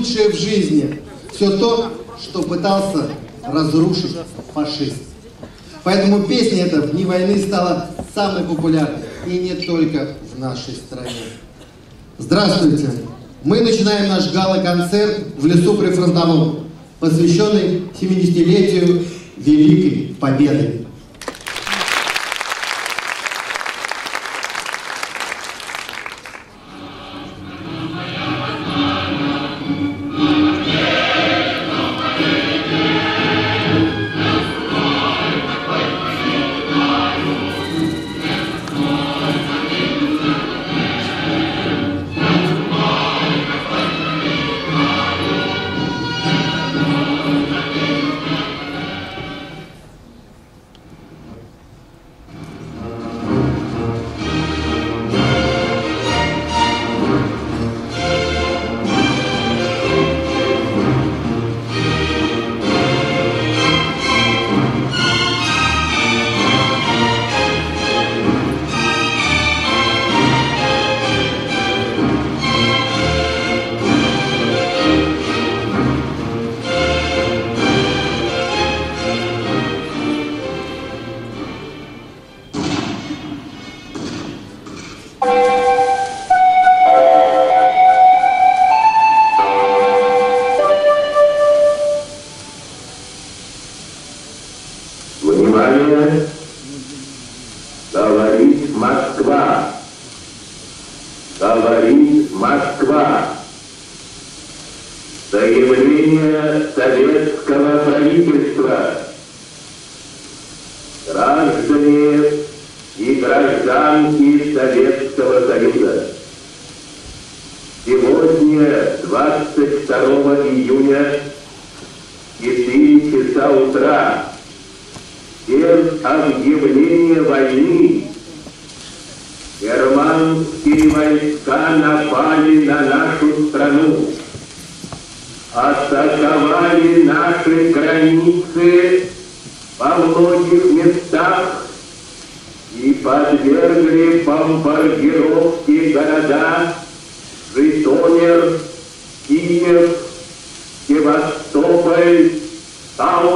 лучшее в жизни. Все то, что пытался разрушить фашист. Поэтому песня эта в дни войны стала самой популярной. И не только в нашей стране. Здравствуйте! Мы начинаем наш гала-концерт в лесу при фронтовом, посвященный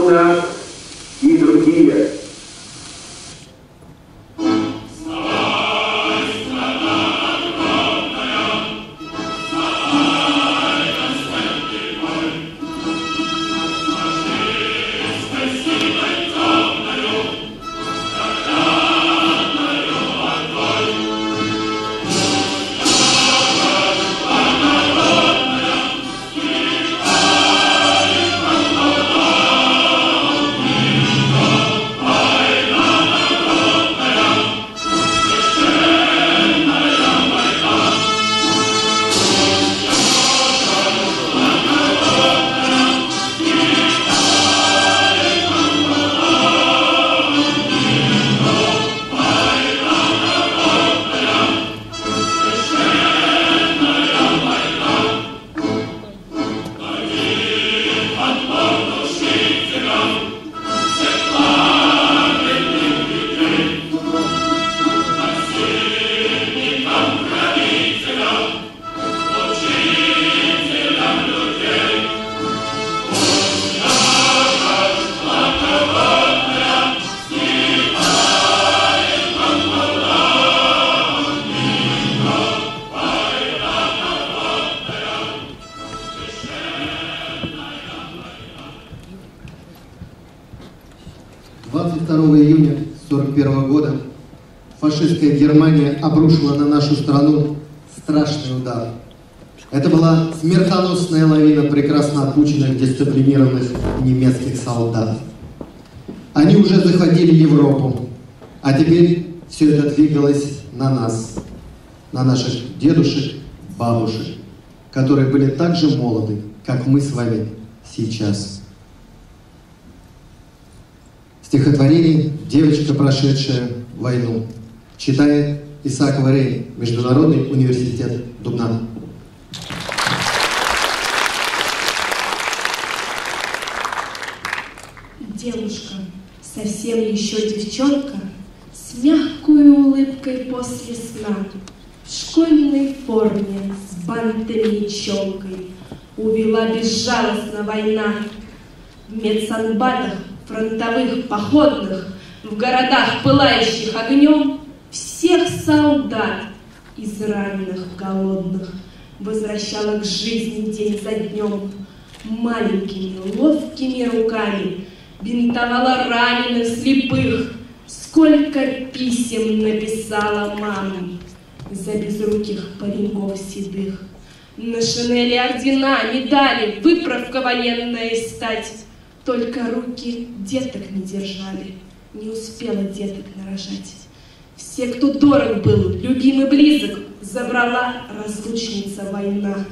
não na hidroguia. так же молоды, как мы с вами сейчас. Стихотворение «Девочка, прошедшая войну» читает Исаак Варени, Международный университет Дубна. Война. В медсанбатах, фронтовых, походных, в городах, пылающих огнем, всех солдат, израненных, голодных, возвращала к жизни день за днем. Маленькими, ловкими руками бинтовала раненых, слепых. Сколько писем написала мамам за безруких пареньков седых. На шинели ордена, медали, выправка военная стать. Только руки деток не держали, не успела деток нарожать. Все, кто дорог был, любимый близок, забрала разлучница война.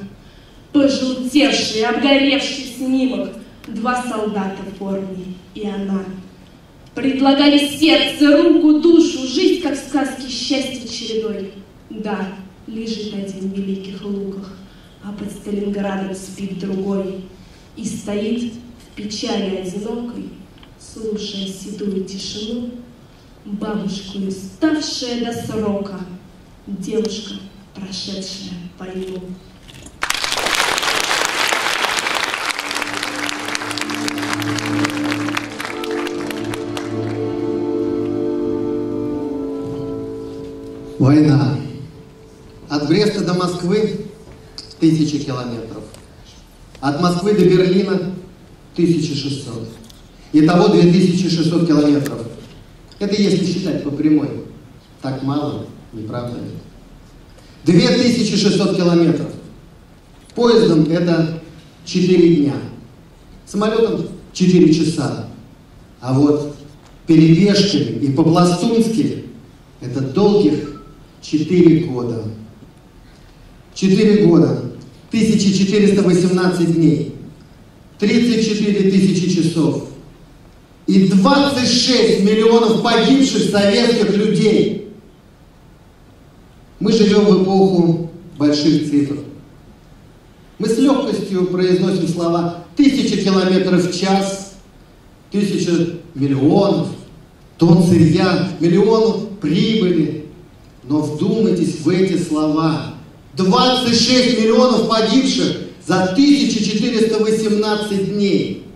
Пожелтевший, обгоревший снимок, два солдата в форме и она. Предлагали сердце, руку, душу, жизнь, как в сказке, счастье чередой. Да, лежит один в великих луках, а под Сталинградом спит другой. И стоит в печали одинокой, слушая седую тишину, бабушку, уставшая до срока, девушка, прошедшая войну. Война. От Бреста до Москвы тысячи километров. От Москвы до Берлина 1600. Итого 2600 километров. Это если считать по прямой. Так мало, не правда ли? 2600 километров. Поездом это 4 дня. Самолетом 4 часа. А вот перебежками и по-пластунски это долгих 4 года. 4 года. 1418 дней. 34 тысячи часов и 26 миллионов погибших советских людей. Мы живем в эпоху больших цифр. Мы с легкостью произносим слова тысячи километров в час, тысяча миллионов, тонн сырья, миллионов прибыли. Но вдумайтесь в эти слова. 26 миллионов погибших за 1418 дней.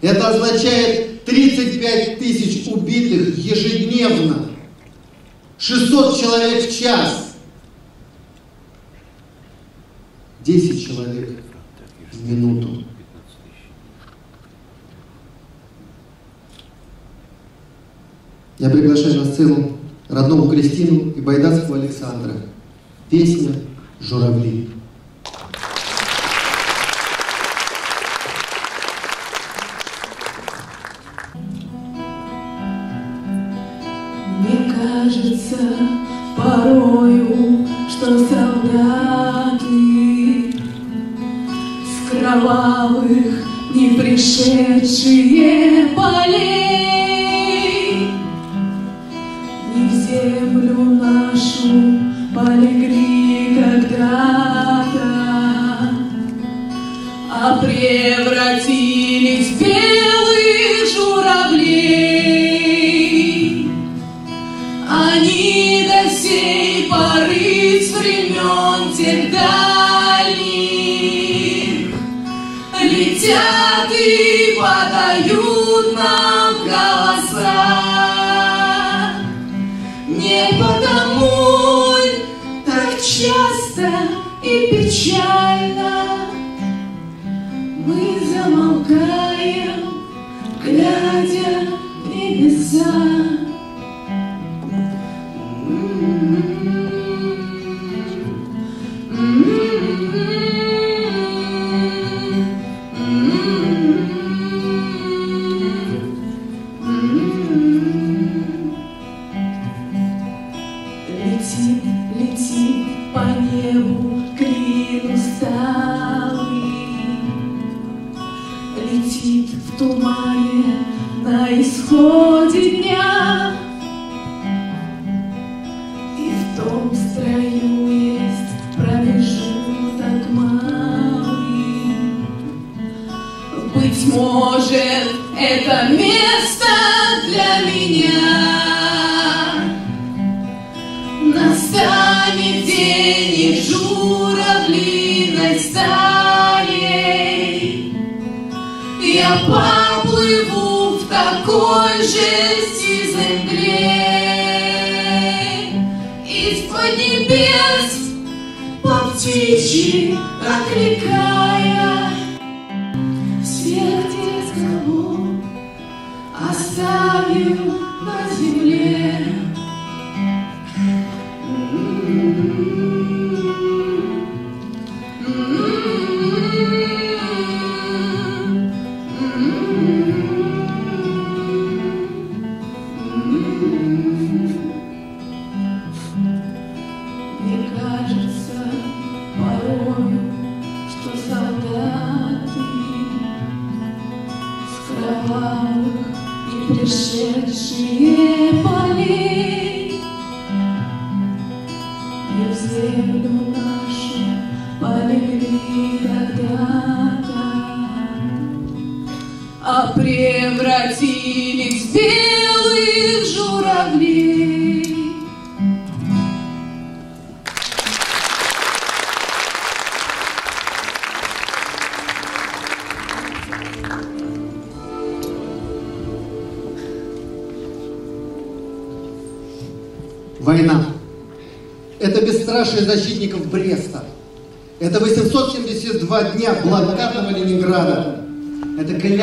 Это означает 35 тысяч убитых ежедневно, 600 человек в час, 10 человек в минуту. Я приглашаю на сцену родному Кристину и Байдацкого Александра. Песня «Журавли». кажется порою, что солдаты с кровавых не пришедшие полей а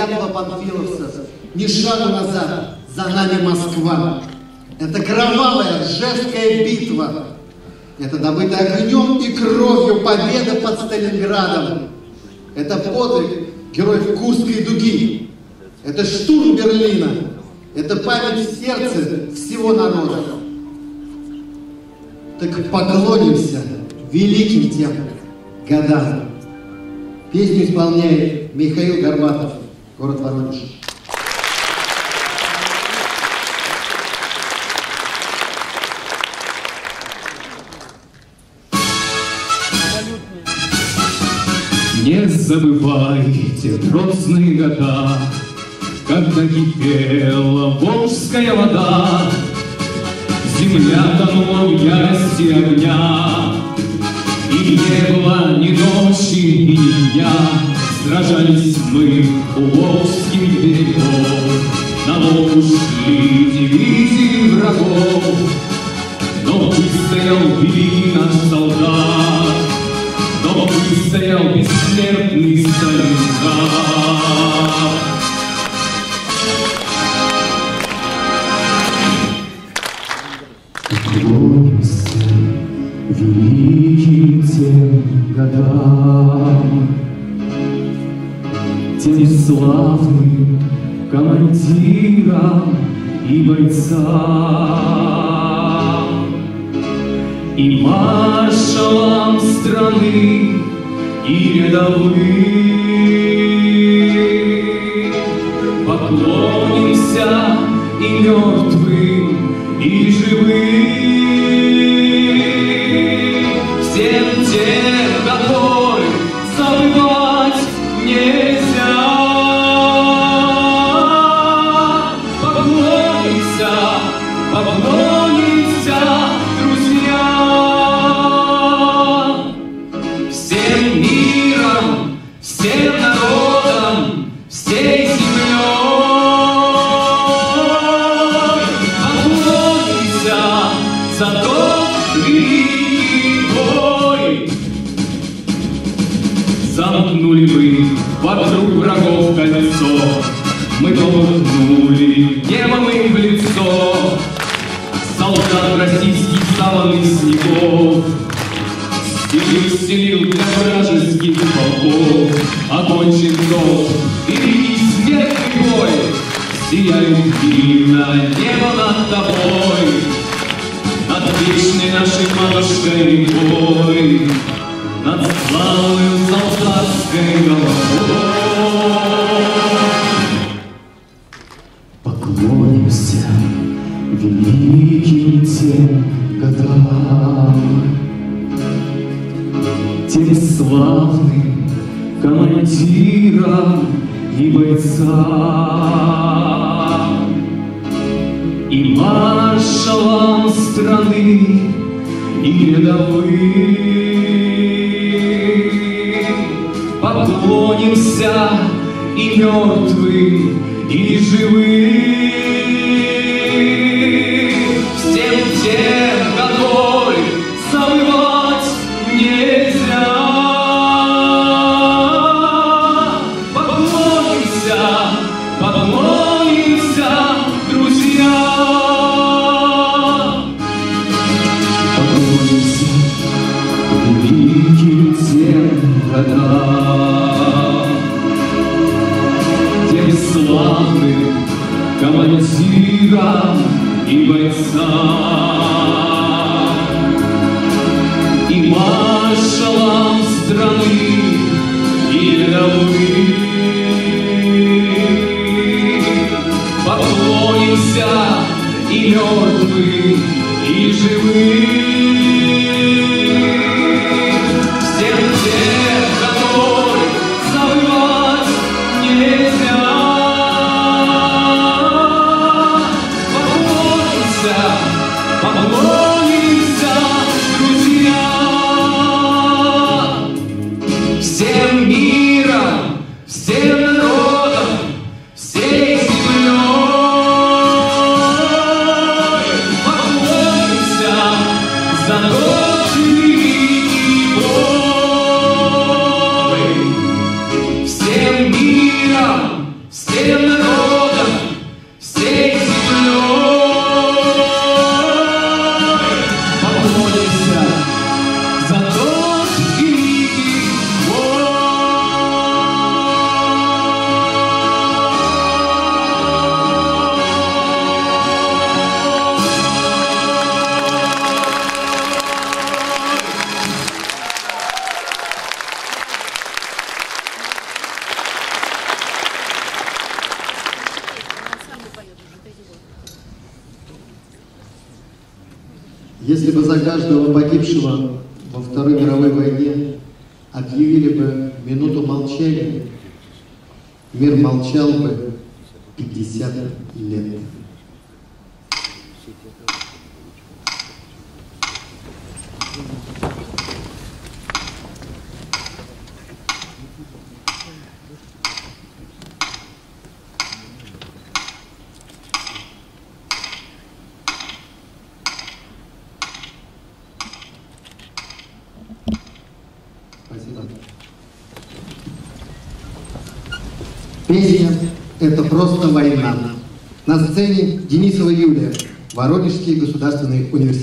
Это клятва панфиловцев. Ни шагу назад, за нами Москва. Это кровавая Ржевская битва. Это добытая огнем и кровью победа под Сталинградом. Это подвиг героев Курской дуги. Это штурм Берлина. Это память в сердце всего народа. Так поклонимся великим тем годам. Песню исполняет Михаил Горбатов, город Воронеж. Не забывайте грозные года, Когда кипела волжская вода, Земля тонула в ярости огня, И не было ни ночи, ни дня, Сражались мы у волжских берегов, На Волгу шли дивизии врагов, Но выстоял великий наш солдат, но выстоял бессмертный Сталинград. Поклонимся великим тем годам, Тем славным командирам и бойцам, и маршалам страны, и рядовым. Поклонимся и мертвым, и живым, Окончен год и смертный бой. Сияет дивно небо над тобой. Над вечной нашей матушкой рекой Над славою солдатской головой мертвым, и живым.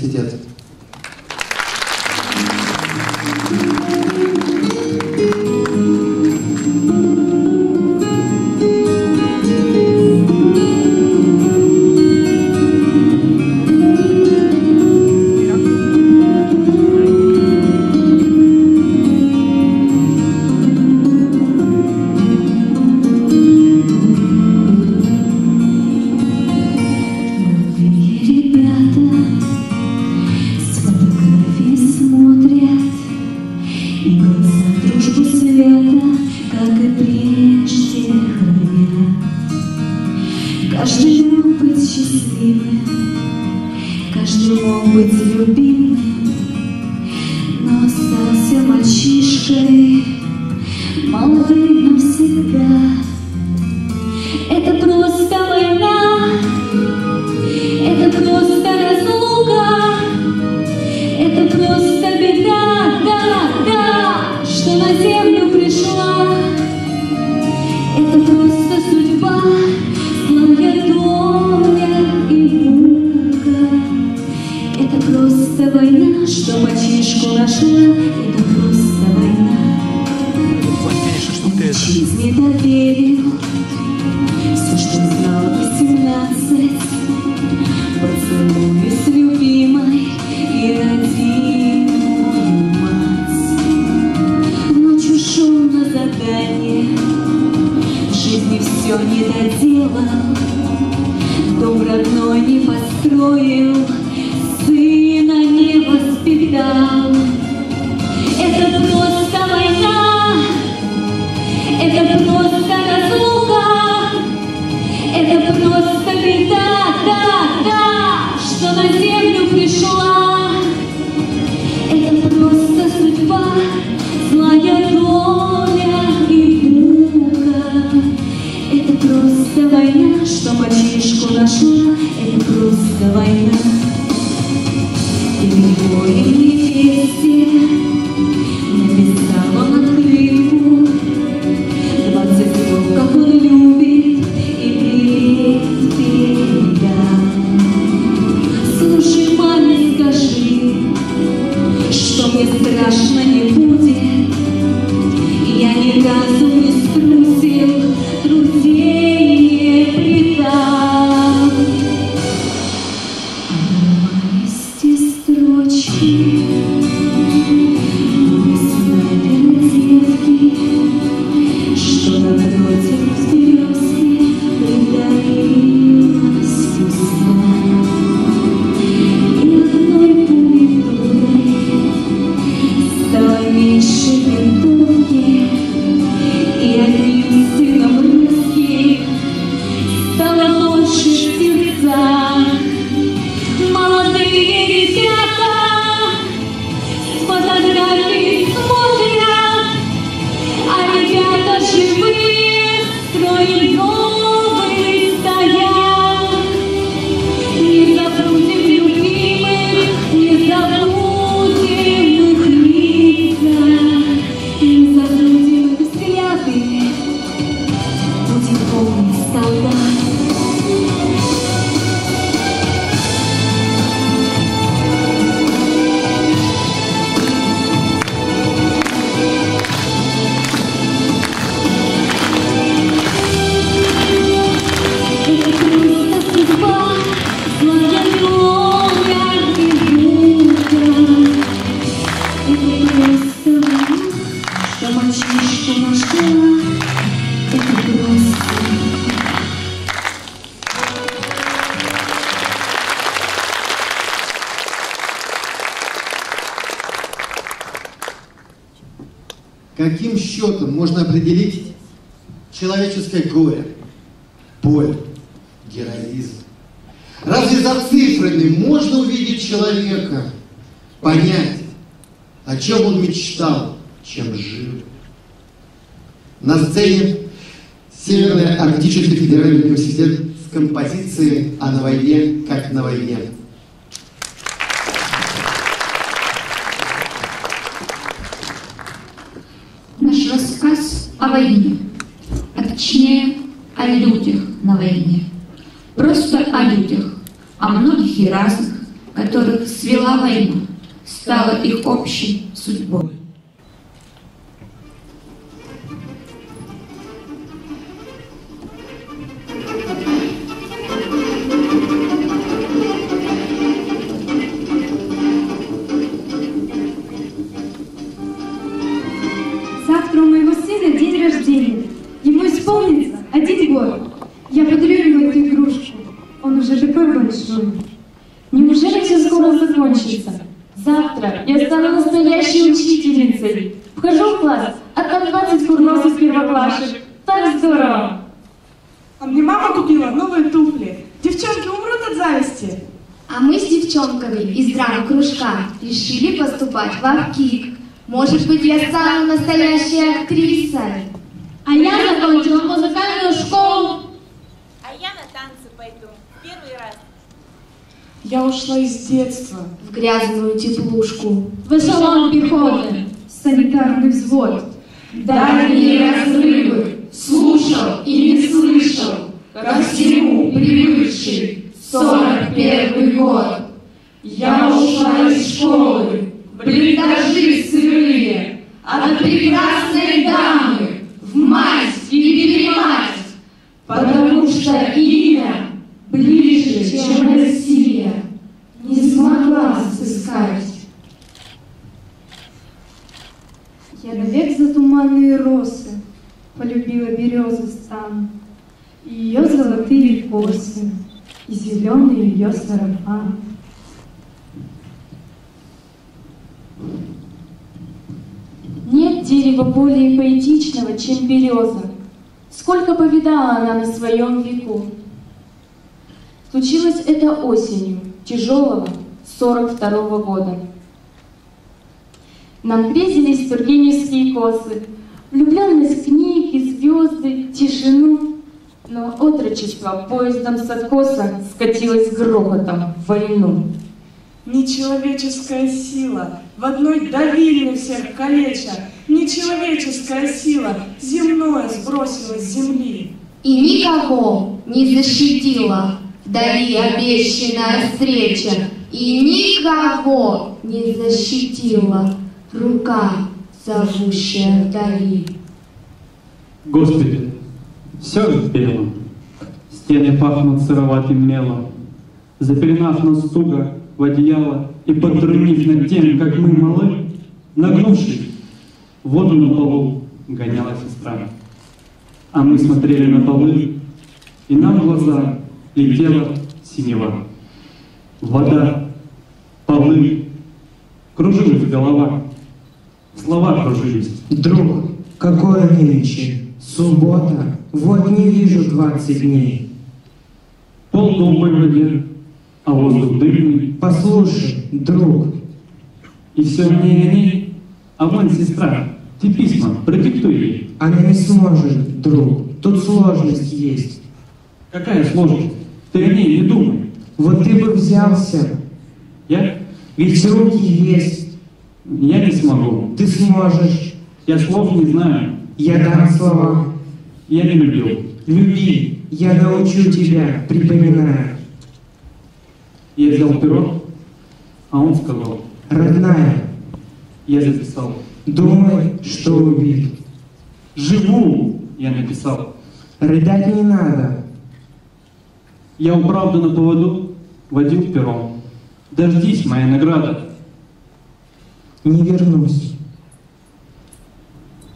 Университет. 42 -го года. Нам грезились тургеневские косы, влюбленность в книги, звезды, тишину. Но отрочество поездом с откоса скатилось грохотом в войну. Нечеловеческая сила в одной давильне всех калеча. Нечеловеческая сила земное сбросила с земли. И никого не защитила вдали обещанная встреча. И никого не защитила рука, зовущая вдали. Господи, все в белом. Стены пахнут сыроватым мелом. Запеленав нас туго в одеяло и подрумив над тем, как мы малы, нагнувшись, воду на полу гоняла сестра. А мы смотрели на полы, и нам в глаза летела синева. Вода, полы, кружилась голова, слова кружились. Друг, какое нынче? Суббота? Вот не вижу двадцать дней. Пол голубой в воде, а воздух дымный. Послушай, друг. И все мне и ней, а вон сестра, ты письма продиктуй ей. Она не сможет, друг. Тут сложность есть. Какая сложность? Ты о ней не думай. Вот ты бы взялся. Я? Ведь руки есть. Я не смогу. Ты сможешь. Я слов не знаю. Я дам слова. Я не любил. Люби. Я научу тебя, припоминая. Я взял перо, а он сказал. Родная. Я записал. Думай, что убит. Живу, я написал. Рыдать не надо. Я у правды на поводу водил пером. Дождись, моя награда. Не вернусь.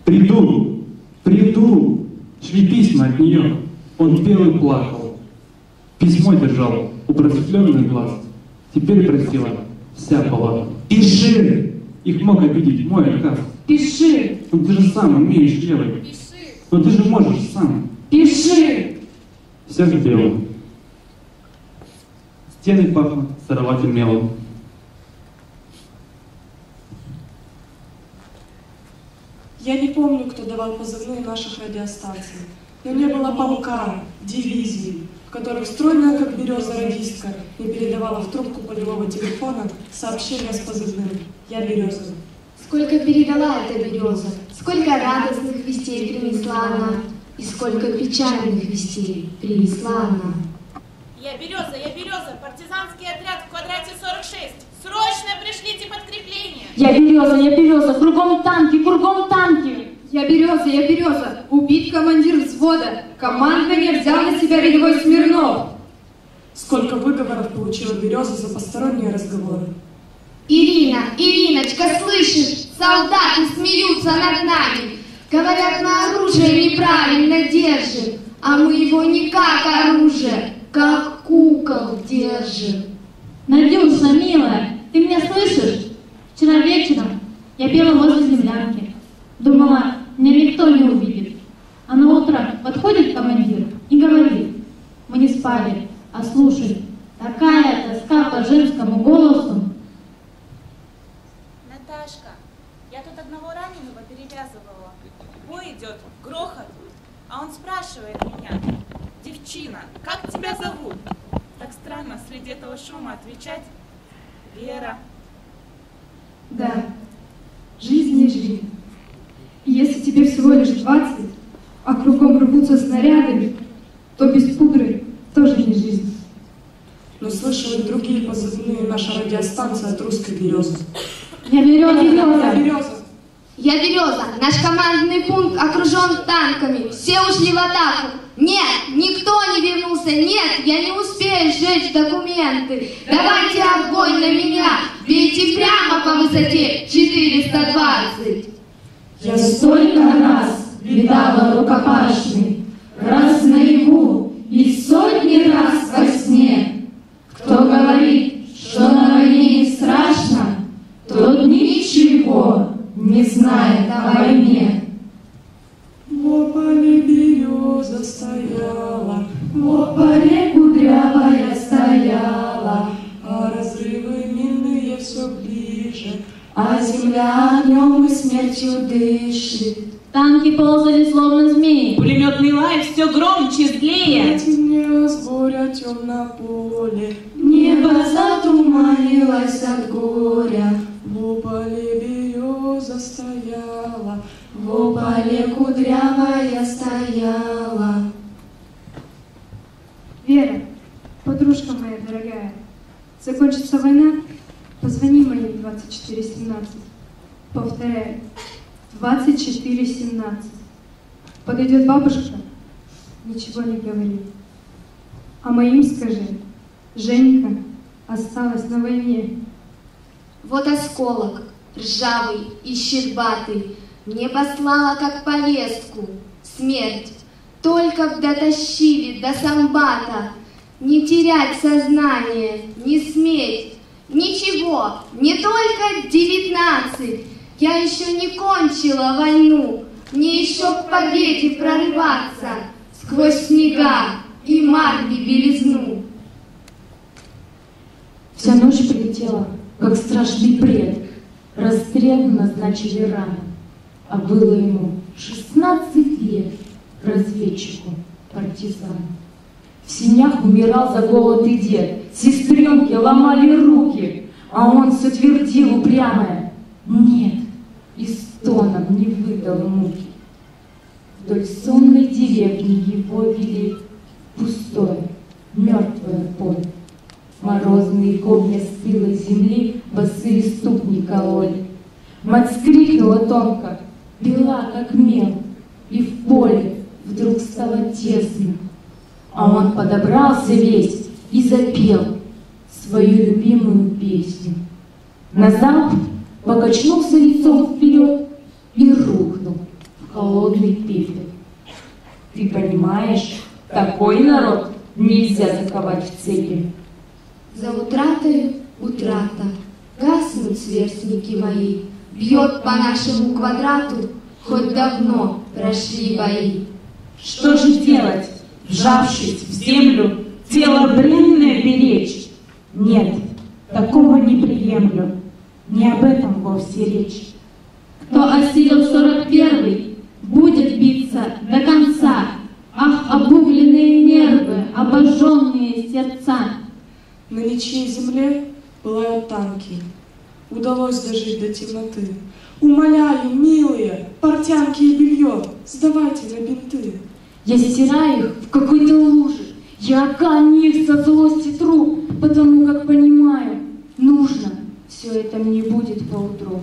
Приду, приду. Шли письма от нее. Он пел и плакал. Письмо держал у просветленных глаз. Теперь простила вся палата. Пиши. Их мог обидеть мой отказ. Пиши, Ну ты же сам умеешь делать. Пиши. Ну ты же можешь сам. Пиши! Все белом. Стены пахнут сыроватым мелом. Я не помню, кто давал позывные наших радиостанций, но не было полка, дивизии, в которых стройная, как береза радистка, не передавала в трубку полевого телефона сообщения с позывным «Я береза». Сколько передала эта береза, сколько радостных вестей принесла она, и сколько печальных вестей принесла она. Я береза, я береза, партизанский отряд в квадрате 46. Срочно пришлите подкрепление. Я береза, я береза, кругом танки, кругом танки! Я береза, я береза. Убит командир взвода. Командование взял на себя рядовой Смирнов. Сколько выговоров получила береза за посторонние разговоры. Ирина, Ириночка, слышишь? Солдаты смеются над нами. Говорят, мы оружие неправильно держим, а мы его не как оружие, как кукол держим. Надюша, милая, ты меня слышишь? Вчера вечером я пела возле землянки. Думала, меня никто не увидит. А на утро подходит командир и говорит, мы не спали, а слушай, такая тоска по женскому голосу. Наташка, я тут одного раненого перевязывала. Бой идет, грохот. А он спрашивает меня, девчина, как тебя зовут? Так странно среди этого шума отвечать. Вера. Да, жизнь не жизнь. И если тебе всего лишь 20, а кругом рвутся снаряды, то без пудры тоже не жизнь. Но слышала и другие позывные наша радиостанция от русской березы. Я береза, Я береза. береза. Я Береза, наш командный пункт окружен танками, все ушли в атаку. Нет, никто не вернулся, нет, я не успею сжечь документы. Давайте огонь на меня, бейте прямо по высоте 420. Я столько раз видала рукопашный, раз щербатый, мне послала как повестку смерть. Только дотащили до самбата, не терять сознание, не сметь. Ничего, не только девятнадцать, я еще не кончила войну, мне еще к победе прорываться сквозь снега и марги белизну. Вся ночь прилетела, как страшный пред. Расстрел назначили рано, а было ему 16 лет разведчику, партизану. В синях умирал за голод и дед, сестренки ломали руки, а он все твердил упрямое. Нет, и стоном не выдал муки. Вдоль сонной деревни его вели пустое, мертвое поле. Морозные комья стылой земли босые ступни кололи. Мать скрикнула тонко, бела как мел, и в поле вдруг стало тесно. А он подобрался весь и запел свою любимую песню. На залп покачнулся лицом вперед и рухнул в холодный пепел. Ты понимаешь, такой народ нельзя заковать в цепи. За утратой утрата, гаснут сверстники мои, Бьет по нашему квадрату хоть давно прошли бои. Что же делать, вжавшись в землю, тело бренное беречь? Нет, такого не приемлю, не об этом вовсе речь. Кто осилил сорок первый, будет биться до конца. Ах, обугленные нервы, обожженные сердца. На ничьей земле пылают танки. Удалось дожить до темноты. Умоляю, милые, портянки и белье, сдавайте на бинты. Я стираю их в какой-то луже, я гони их со злости тру, потому как понимаю, нужно, все это мне будет поутру.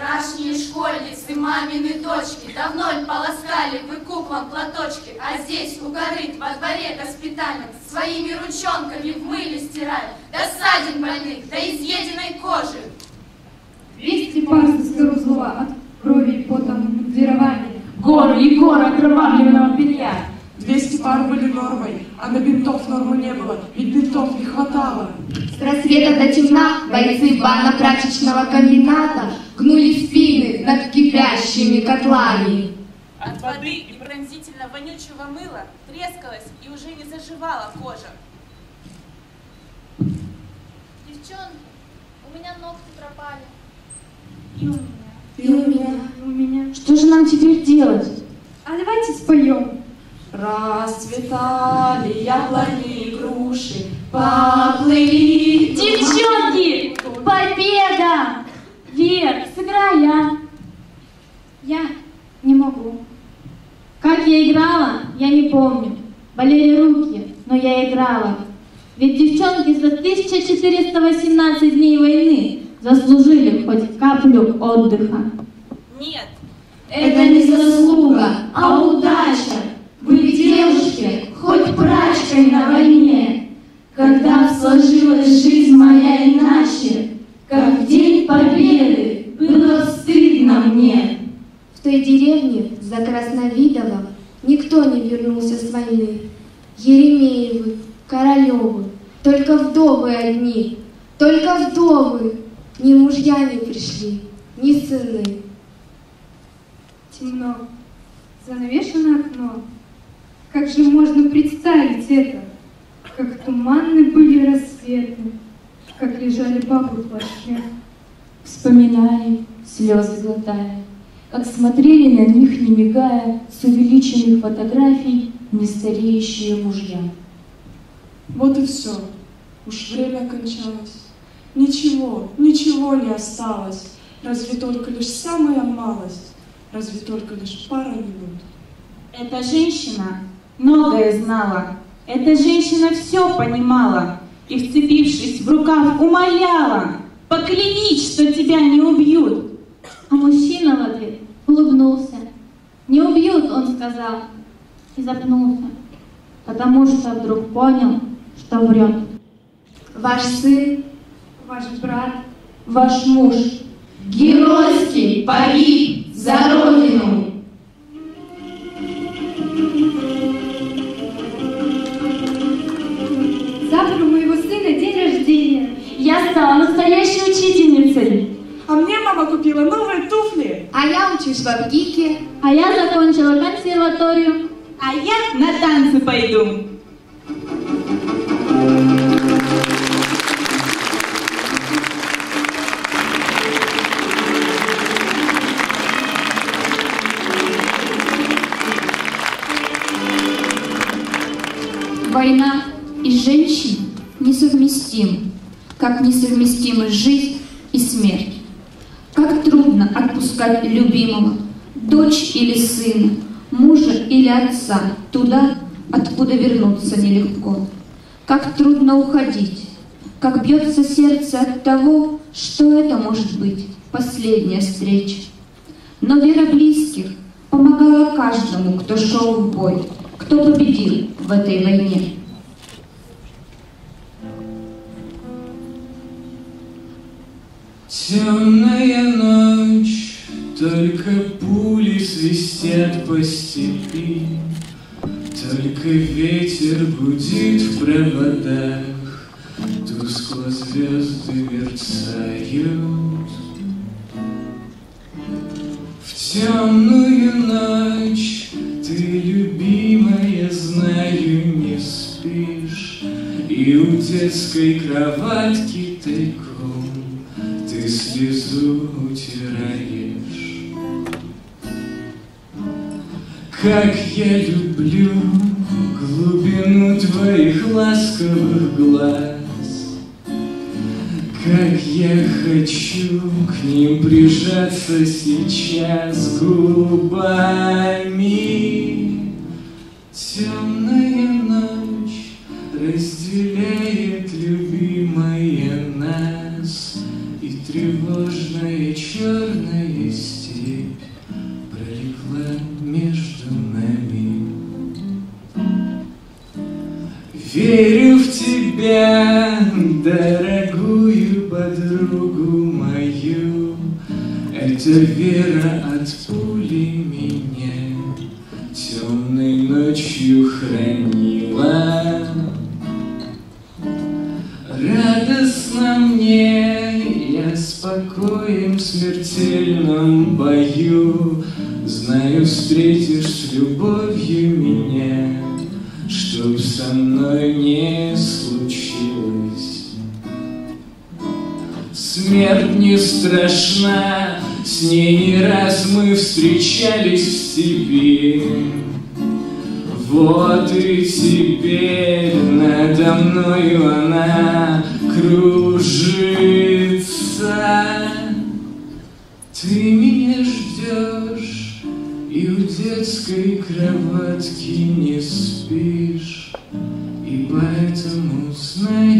Вчерашние школьницы, мамины дочки, давно ль полоскали вы куклам платочки, а здесь у горы во дворе госпитальном своими ручонками в мыле стирают, до ссадин больных, до изъеденной кожи. 200 пар заскорузлого от крови и пота мундирования. Гор и гор окровавленного белья. 200 пар были нормой, а на бинтов нормы не было, ведь бинтов не хватало. С рассвета до темна бойцы банно-прачечного комбината гнули спины над кипящими котлами. От воды и пронзительно вонючего мыла трескалась и уже не заживала кожа. Девчонки, у меня ногти пропали. И у меня. И у меня, и у меня. Что же нам теперь делать? А давайте споем. Расцветали яблони и груши, поплыли. Девчонки, победа! Вер, сыграй, а? Я не могу. Как я играла, я не помню. Болели руки, но я играла. Ведь девчонки за 1418 дней войны заслужили хоть каплю отдыха. Нет, Это не заслуга, а удача. Девушке, хоть прачкой на войне. Когда сложилась жизнь моя иначе, как в день победы, было стыдно мне. В той деревне за Красновидово никто не вернулся с войны. Еремеевы, Королевы, только вдовы одни, только вдовы. Ни мужья не пришли, ни сыны. Темно. Занавешено окно. Как же можно представить это? Как туманны были рассветы, как лежали бабы в плаще. Вспоминали, слезы глотая, как смотрели на них, не мигая, с увеличенных фотографий нестареющие мужья. Вот и все. Уж время кончалось. Ничего, ничего не осталось. Разве только лишь самая малость. Разве только лишь пара минут. Эта женщина многое знала. Эта женщина все понимала и, вцепившись в рукав, умоляла, поклянись, что тебя не убьют. А мужчина в ответ улыбнулся. Не убьют, он сказал, и запнулся, потому что вдруг понял, что врет. Ваш сын, Ваш брат, Ваш муж геройский погиб за Родину. Настоящей учительницей. А мне мама купила новые туфли. А я учусь в Абгике. А я закончила консерваторию. А я на танцы пойду. Война и женщин несовместимы, как несовместимы жизнь и смерть. Как трудно отпускать любимого, дочь или сына, мужа или отца, туда, откуда вернуться нелегко. Как трудно уходить, как бьется сердце от того, что это может быть последняя встреча. Но вера близких помогала каждому, кто шел в бой, кто победил в этой войне. Темная ночь, только пули свистят по степи, Только ветер гудит в проводах, Тускло звезды мерцают. темную ночь Ты, любимая, знаю, не спишь И у детской кроватки Ты слезу утираешь Как я люблю глубину твоих ласковых глаз как я хочу к ним прижаться сейчас губами. Темная ночь разделяет тебя, дорогую подругу мою, Эта вера от пули меня темной ночью хранила. Радостно мне, я спокоем в смертельном бою, Знаю, встретишь с любовью меня, Чтоб со мной не случилось. Смерть не страшна, с ней не раз мы встречались в степи. Вот и теперь надо мною она кружится. Ты у детской кроватки не спишь, И поэтому знаю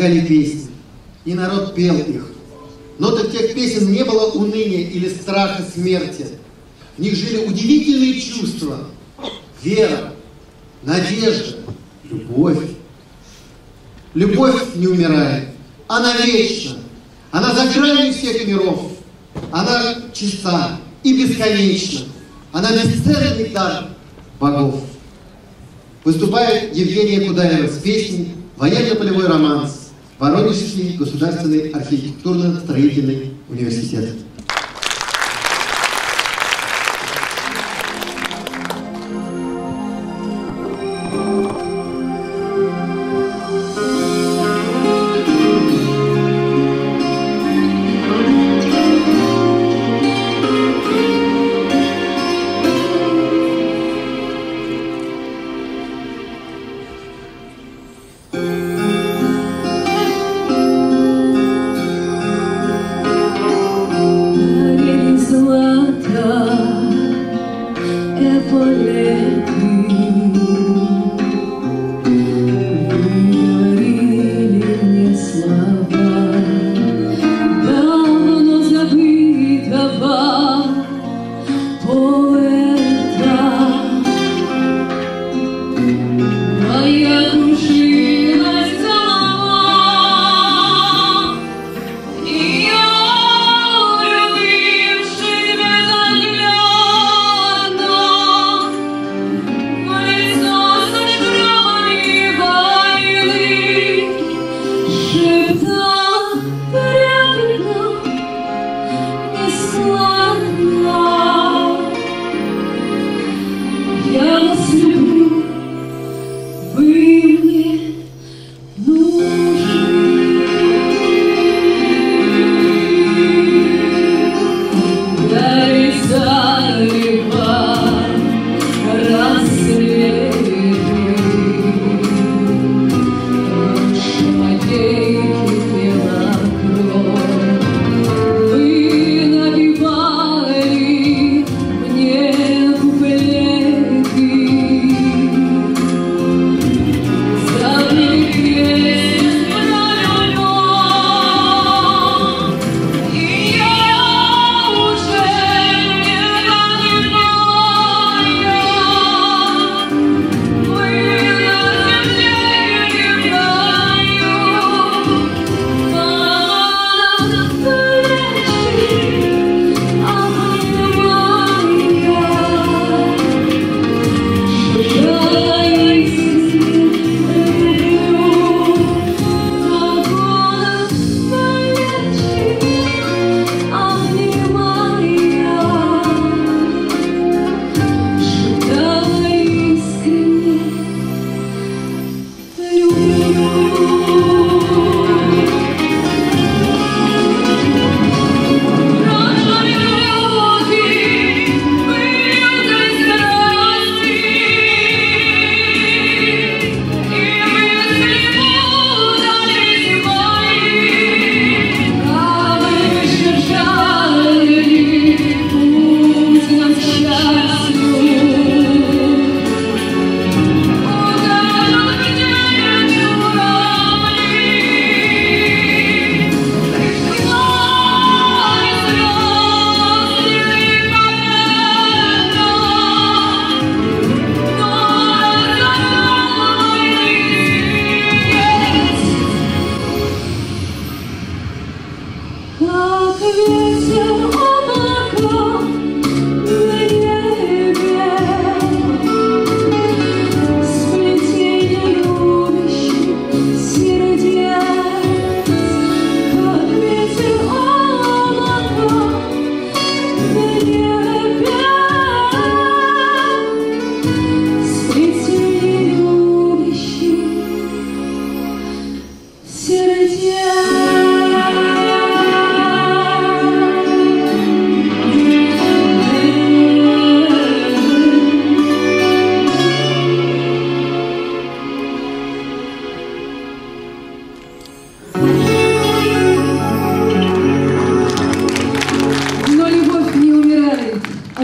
слагали песни, и народ пел их. Нотах тех песен не было уныния или страха смерти. В них жили удивительные чувства. Вера, надежда, любовь. Любовь не умирает. Она вечна. Она за гранью всех миров. Она чиста и бесконечна. Она бесценный дар богов. Выступает Евгения Кудаева с песней «Военно-полевой романс» Воронежский государственный архитектурно-строительный университет.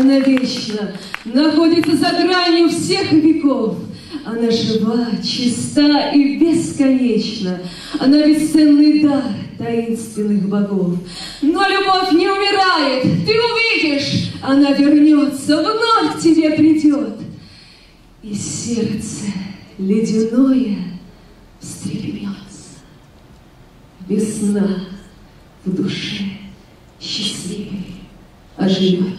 Она вечна, находится за гранью всех веков. Она жива, чиста и бесконечна. Она бесценный дар таинственных богов. Но любовь не умирает, ты увидишь, она вернется, вновь к тебе придет. И сердце ледяное встрепенется. Весна в душе счастливей оживет.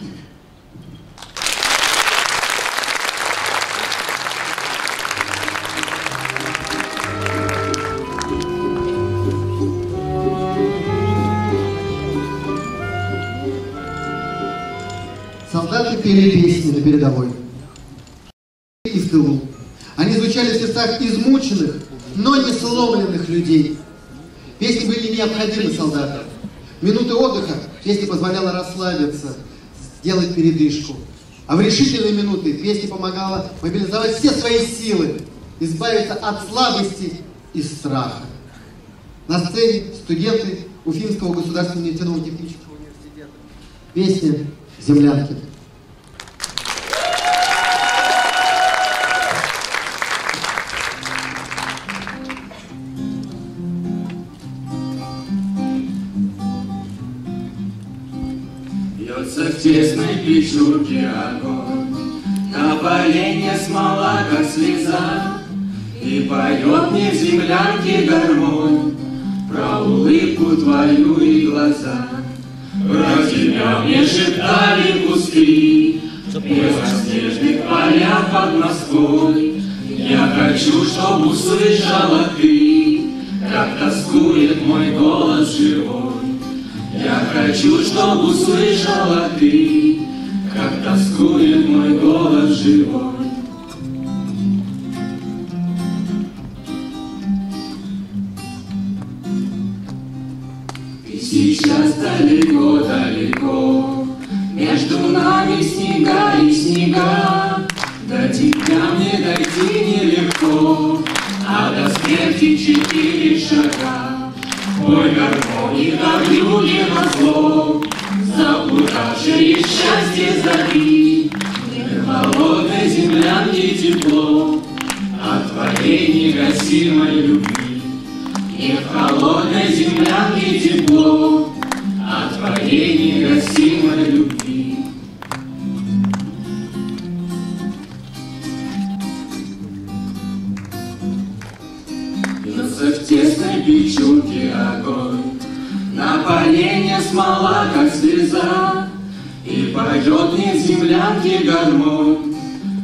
Сломленных людей. Песни были необходимы солдатам. Минуты отдыха песня позволяла расслабиться, сделать передышку. А в решительные минуты песня помогала мобилизовать все свои силы, избавиться от слабости и страха. На сцене студенты Уфимского государственного нефтяного технического университета. Песня «Землянки». Тесной печурке огонь, На поленье смола, как слеза, И поет мне в землянке гармонь Про улыбку твою и глаза. Про тебя мне шептали куски, В белоснежных полях под Москвой. Я хочу, чтоб услышала ты, Как тоскует мой голос живой. Я хочу, чтоб услышала ты, Как тоскует мой голос живой. Ты сейчас далеко-далеко, Между нами снега и снега, До тебя мне дойти нелегко, А до смерти четыре шага. Ой, гармоника в юге назло, Заблудавшее счастье В холодной землянке тепло От твоей негасимой любви. И в холодной землянке тепло От твоей негасимой любви. Землянке гармонь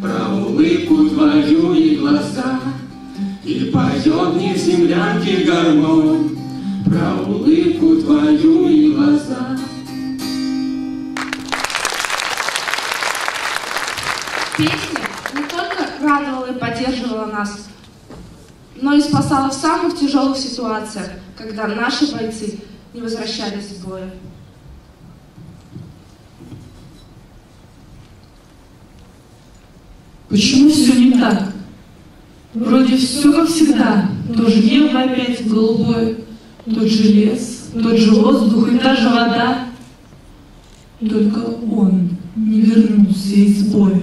Про улыбку твою и глаза. И поет мне в землянке гармонь Про улыбку твою и глаза. Песня не только радовала и поддерживала нас, но и спасала в самых тяжелых ситуациях, когда наши бойцы не возвращались с боя. Почему все не так? Вроде все как всегда. То же небо опять голубое, тот же лес, тот же воздух и та же вода. Только он не вернулся из боя.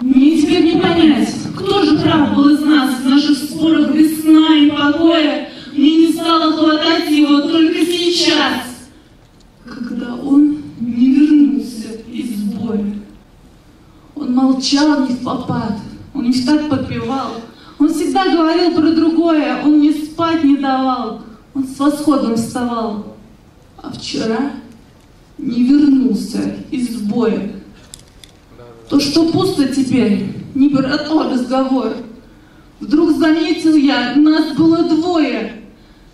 Мне теперь не понять, кто же прав был из нас, в наших спорах без сна и покоя. Мне не стало хватать его только сейчас, когда он не вернулся из боя. Молчал не в попад, он не так подпевал. Он всегда говорил про другое, он мне спать не давал. Он с восходом вставал. А вчера не вернулся из боя. То, что пусто теперь, не про то разговор. Вдруг заметил я, нас было двое.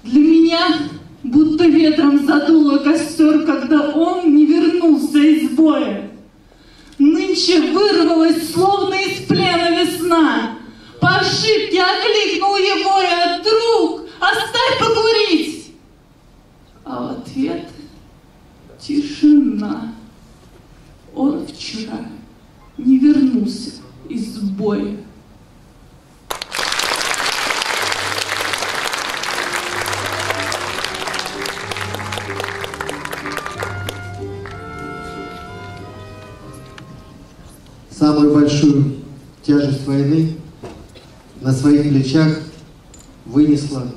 Для меня будто ветром задуло костер, когда он не вернулся из боя. Нынче вырвалась, плечах вынесла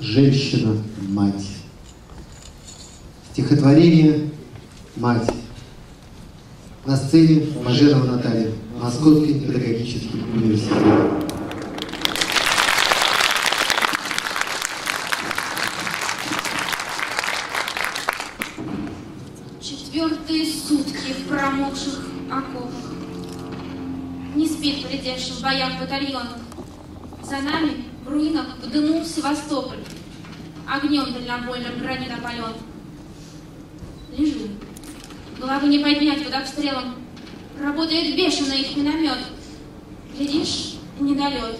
женщина-мать. Стихотворение «Мать». На сцене Мажерова Наталья, Московский педагогический университет. работает бешено их миномет. Глядишь, не недолет,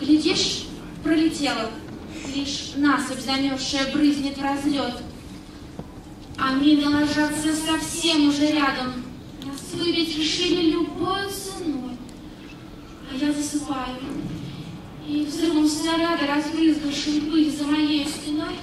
глядишь, пролетела, лишь насыпь замерзшая брызнет в разлет. А мины ложатся совсем уже рядом, нас выбить решили любой ценой. А я засыпаю, и взрывом снаряда разбрызгавшим пыль за моей спиной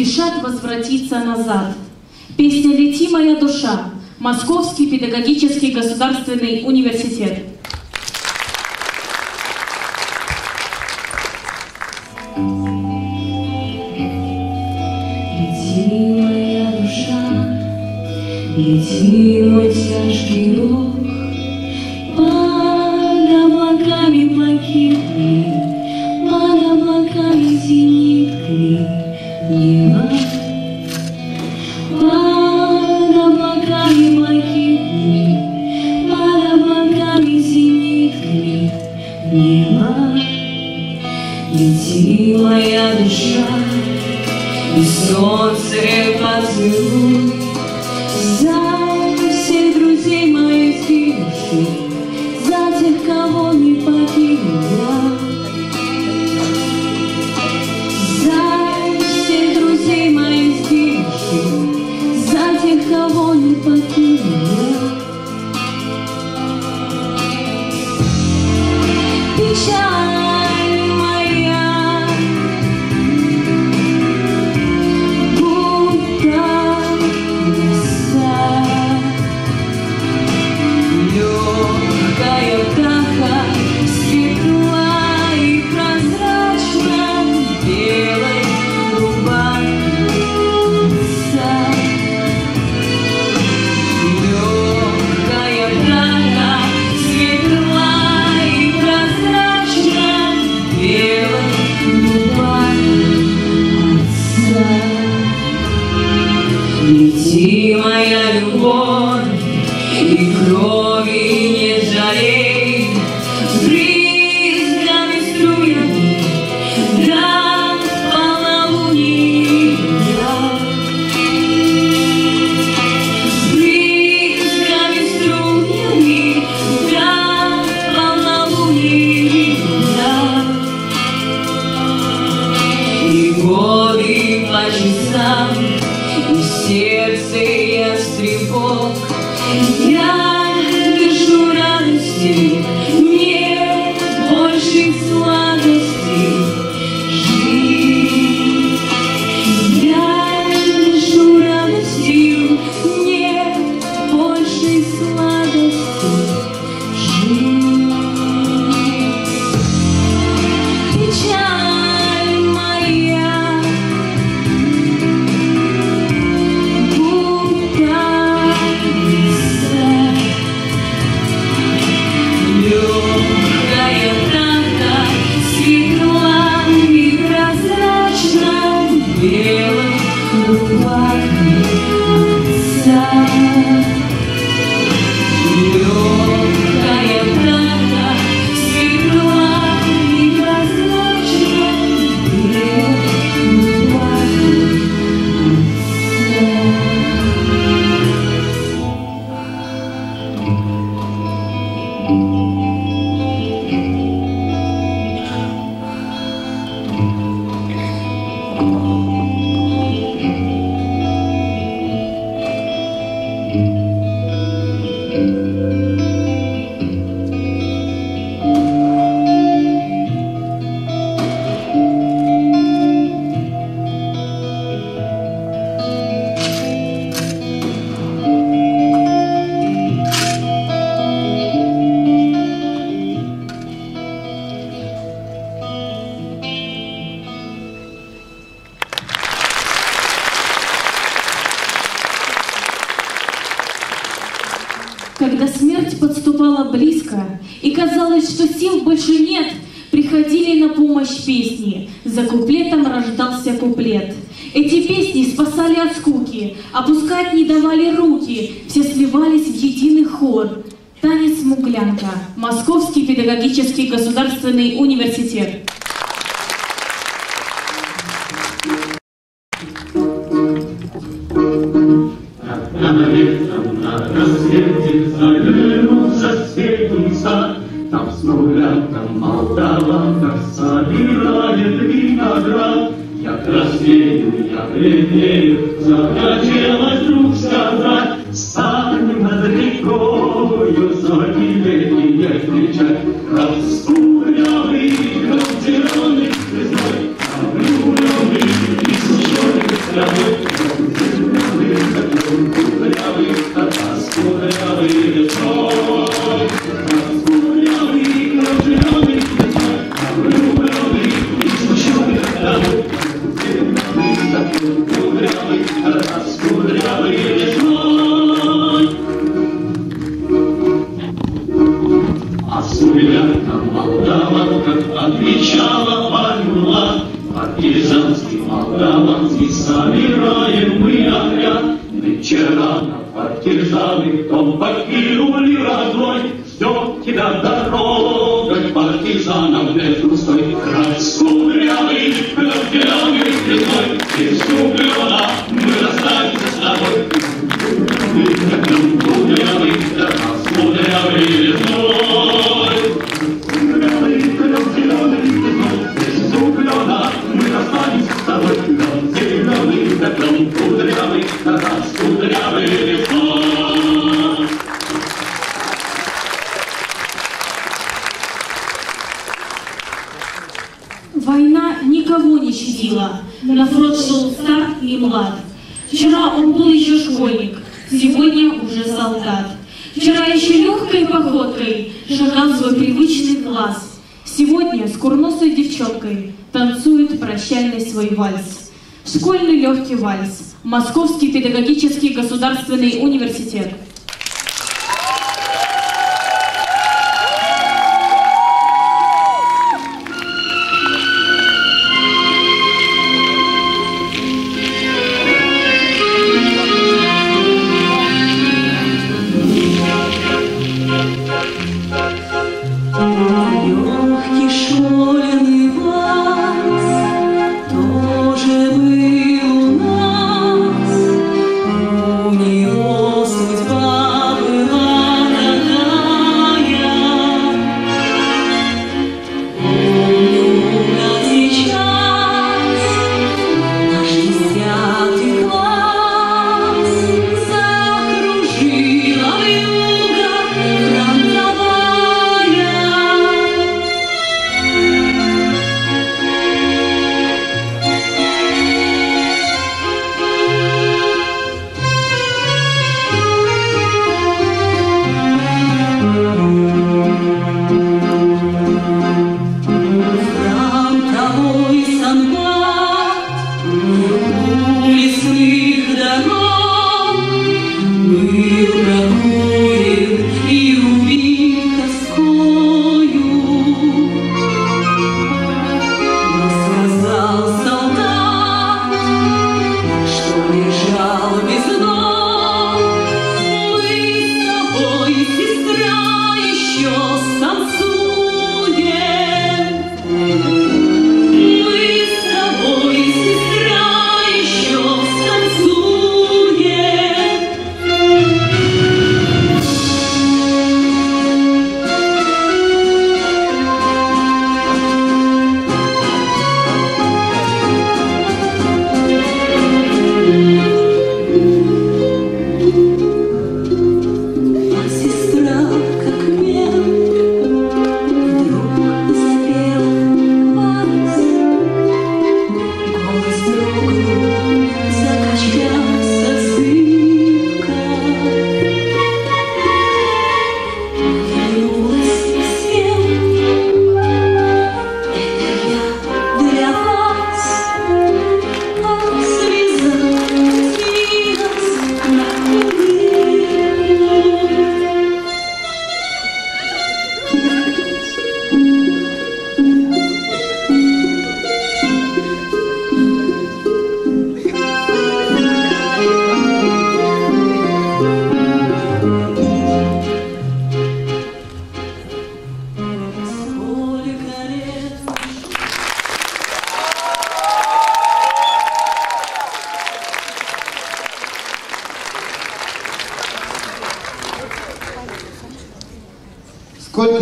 спешат возвратиться назад. Песня «Лети, моя душа», Московский педагогический государственный университет. Os sons repassos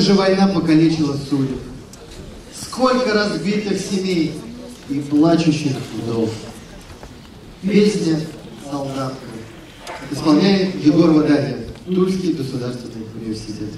же война покалечила судьбу. Сколько разбитых семей и плачущих вдов. Песня «Солдатка» исполняет Егор Водарин, Тульский государственный университет.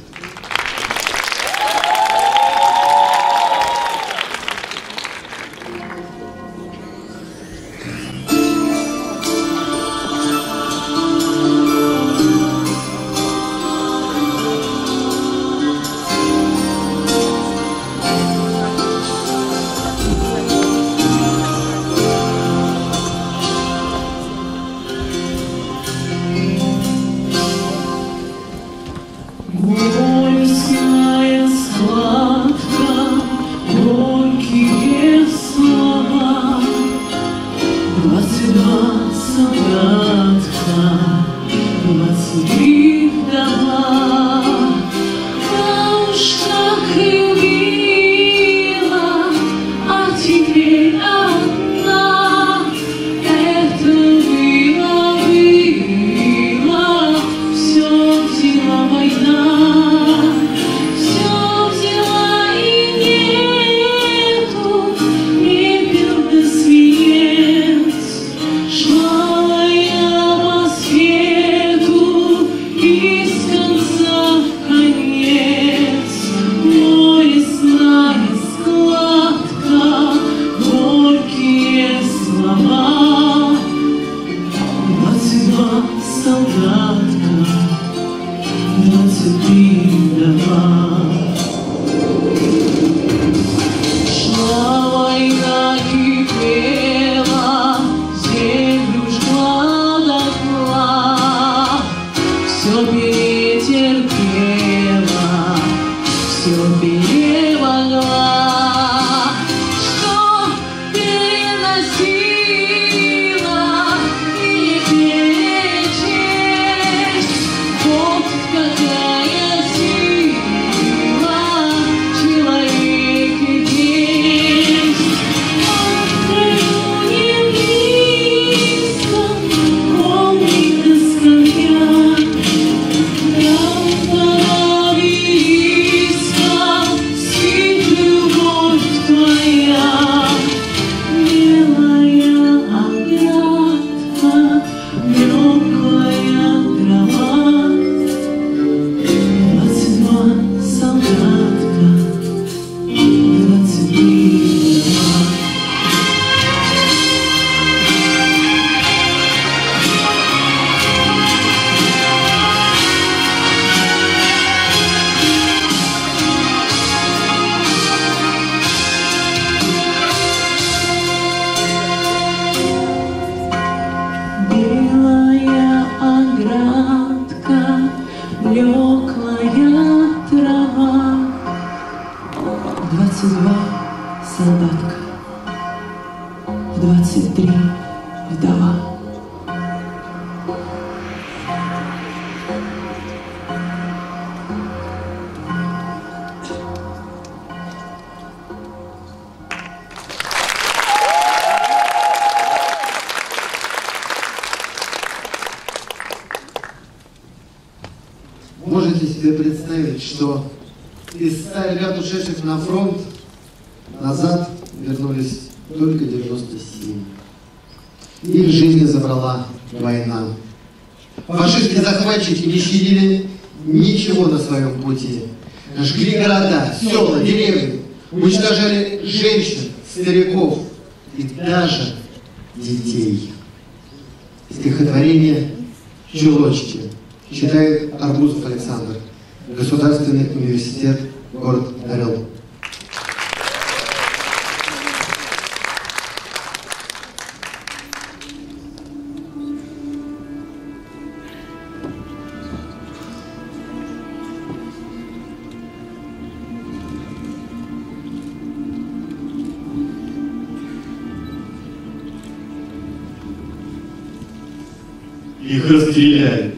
Их расстреляли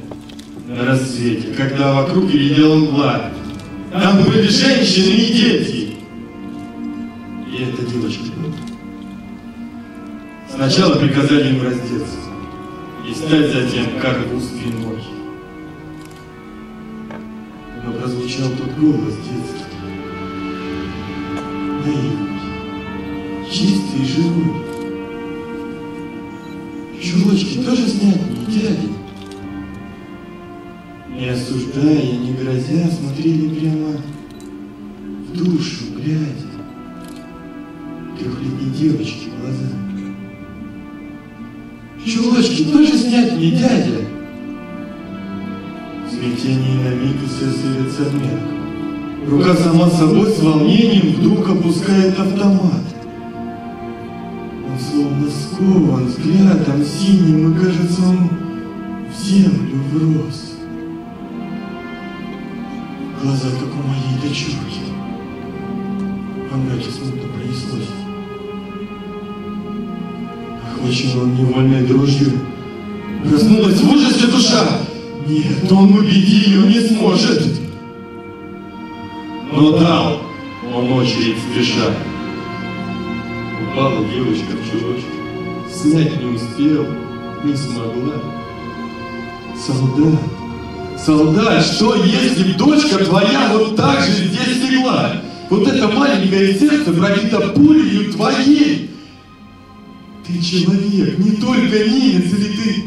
на рассвете, когда вокруг передела мгла. Там были женщины и дети. И эта девочка. Сначала приказали им раздеться и стать затем как в спиной. Но прозвучал тот голос детский, наивный, чистый и живой. Чулочки тоже снять дяди. Не осуждая, не грозя, смотрели прямо в душу, глядя. Трехлетней девочки глаза. Чулочки тоже снять не дядя. В смятении на миг и сердце мягко. Рука сама собой с волнением вдруг опускает автомат. Синим, и кажется, он в землю врос. Глаза, как у моей дочурки. Во мраке смутно пронеслось. Охвачен он невольной дрожью. Проснулась в ужасе душа. Нет, он убедить ее не сможет. Но дал он очередь спеша. Упала девочка в чулочке. Снять не успел, не смогла. Солдат, солдат, что если б дочка твоя вот так же здесь легла? Вот это маленькое сердце пробито пулей твоей. Ты человек, не только немец, или ты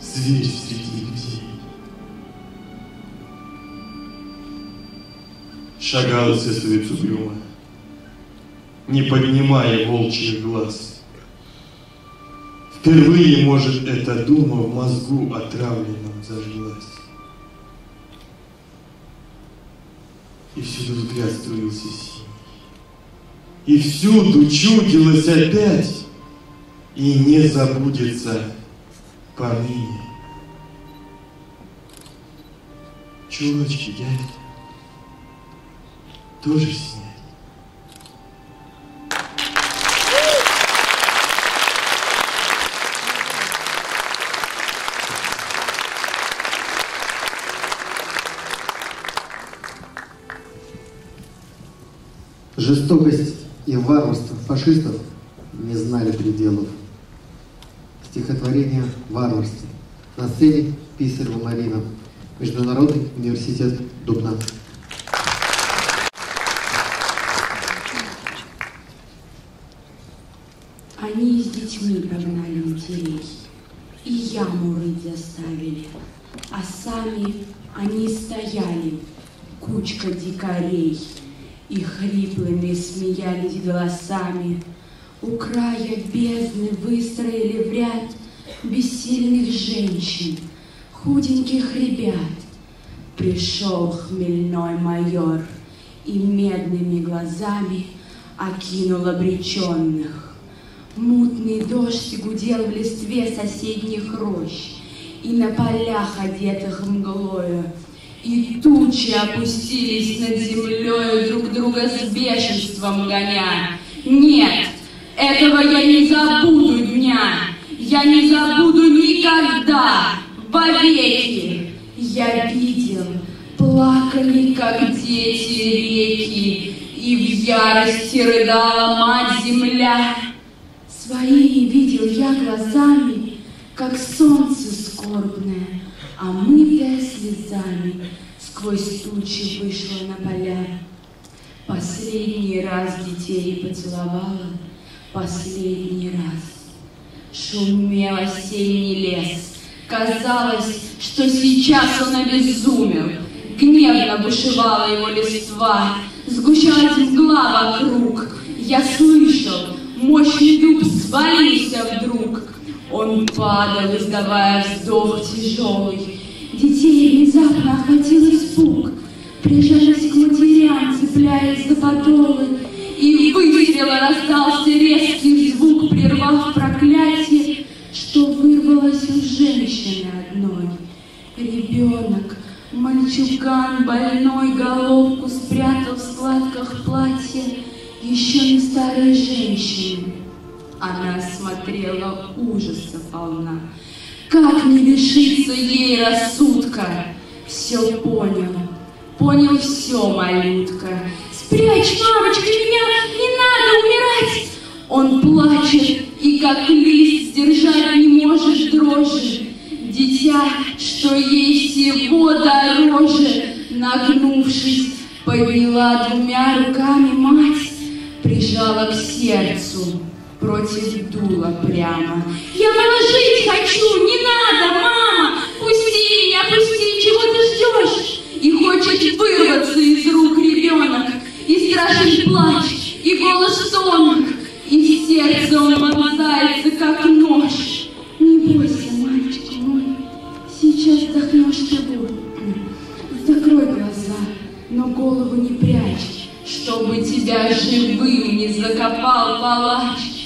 зверь среди людей. Шагала сестрица угрюмо, не поднимая волчьих глаз. Впервые, может, эта дума в мозгу отравленном зажглась. И всюду взгляд струился синий. И всюду чудилось опять, и не забудется поныне. Чулочки, дядя, тоже снять. Жестокость и варварство фашистов не знали пределов. Стихотворение «Варварство». На сцене Писарева Марина. Международный университет Дубна. Они с детьми прогнали матерей, и яму рыть заставили, а сами они стояли, кучка дикарей, и хриплыми смеялись голосами. У края бездны выстроили в ряд бессильных женщин, худеньких ребят. Пришел хмельной майор и медными глазами окинул обреченных. Мутный дождь гудел в листве соседних рощ, И на полях, одетых мглою, И тучи опустились над землею, Друг друга с бешенством гоня. Нет, этого я не забуду дня, Я не забуду никогда, вовеки. Я видел, плакали, как дети реки, И в ярости рыдала мать-земля. Свои видел я глазами, как солнце скорбное, а мытая слезами сквозь тучи вышла на поля. Последний раз детей поцеловала, последний раз. Шумел осенний лес. Казалось, что сейчас он обезумел. Гневно бушевала его листва, сгущалась мгла вокруг. Я слышал, Мощный дуб свалился вдруг. Он падал, издавая вздох тяжелый. Детей внезапно охватил испуг. Прижались к матерям, цепляясь за подолы. И выстрела раздался резкий звук, прервав проклятие, что вырвалось у женщины одной. Ребенок, мальчуган, больной, головку спрятал в складках платья, еще не старой женщины. Она смотрела ужаса полна. Как не лишиться ей рассудка? Все понял, понял все, малютка. Спрячь, мамочка, меня, не надо умирать! Он плачет и как лист сдержать не может дрожи. Дитя, что ей всего дороже. Нагнувшись, подняла двумя руками мать, прижала к сердцу, против дула прямо. Я положить хочу, не надо, мама! Пусти меня, пусти, чего ты ждешь? И хочет вырваться из рук ребенок, и страшен плач, и голос тонок, и сердце он вонзается, как нож. Не бойся, мальчик мой, сейчас вдохнешь ты воду. Закрой глаза, но голову не прячь, чтобы тебя живым не закопал палач.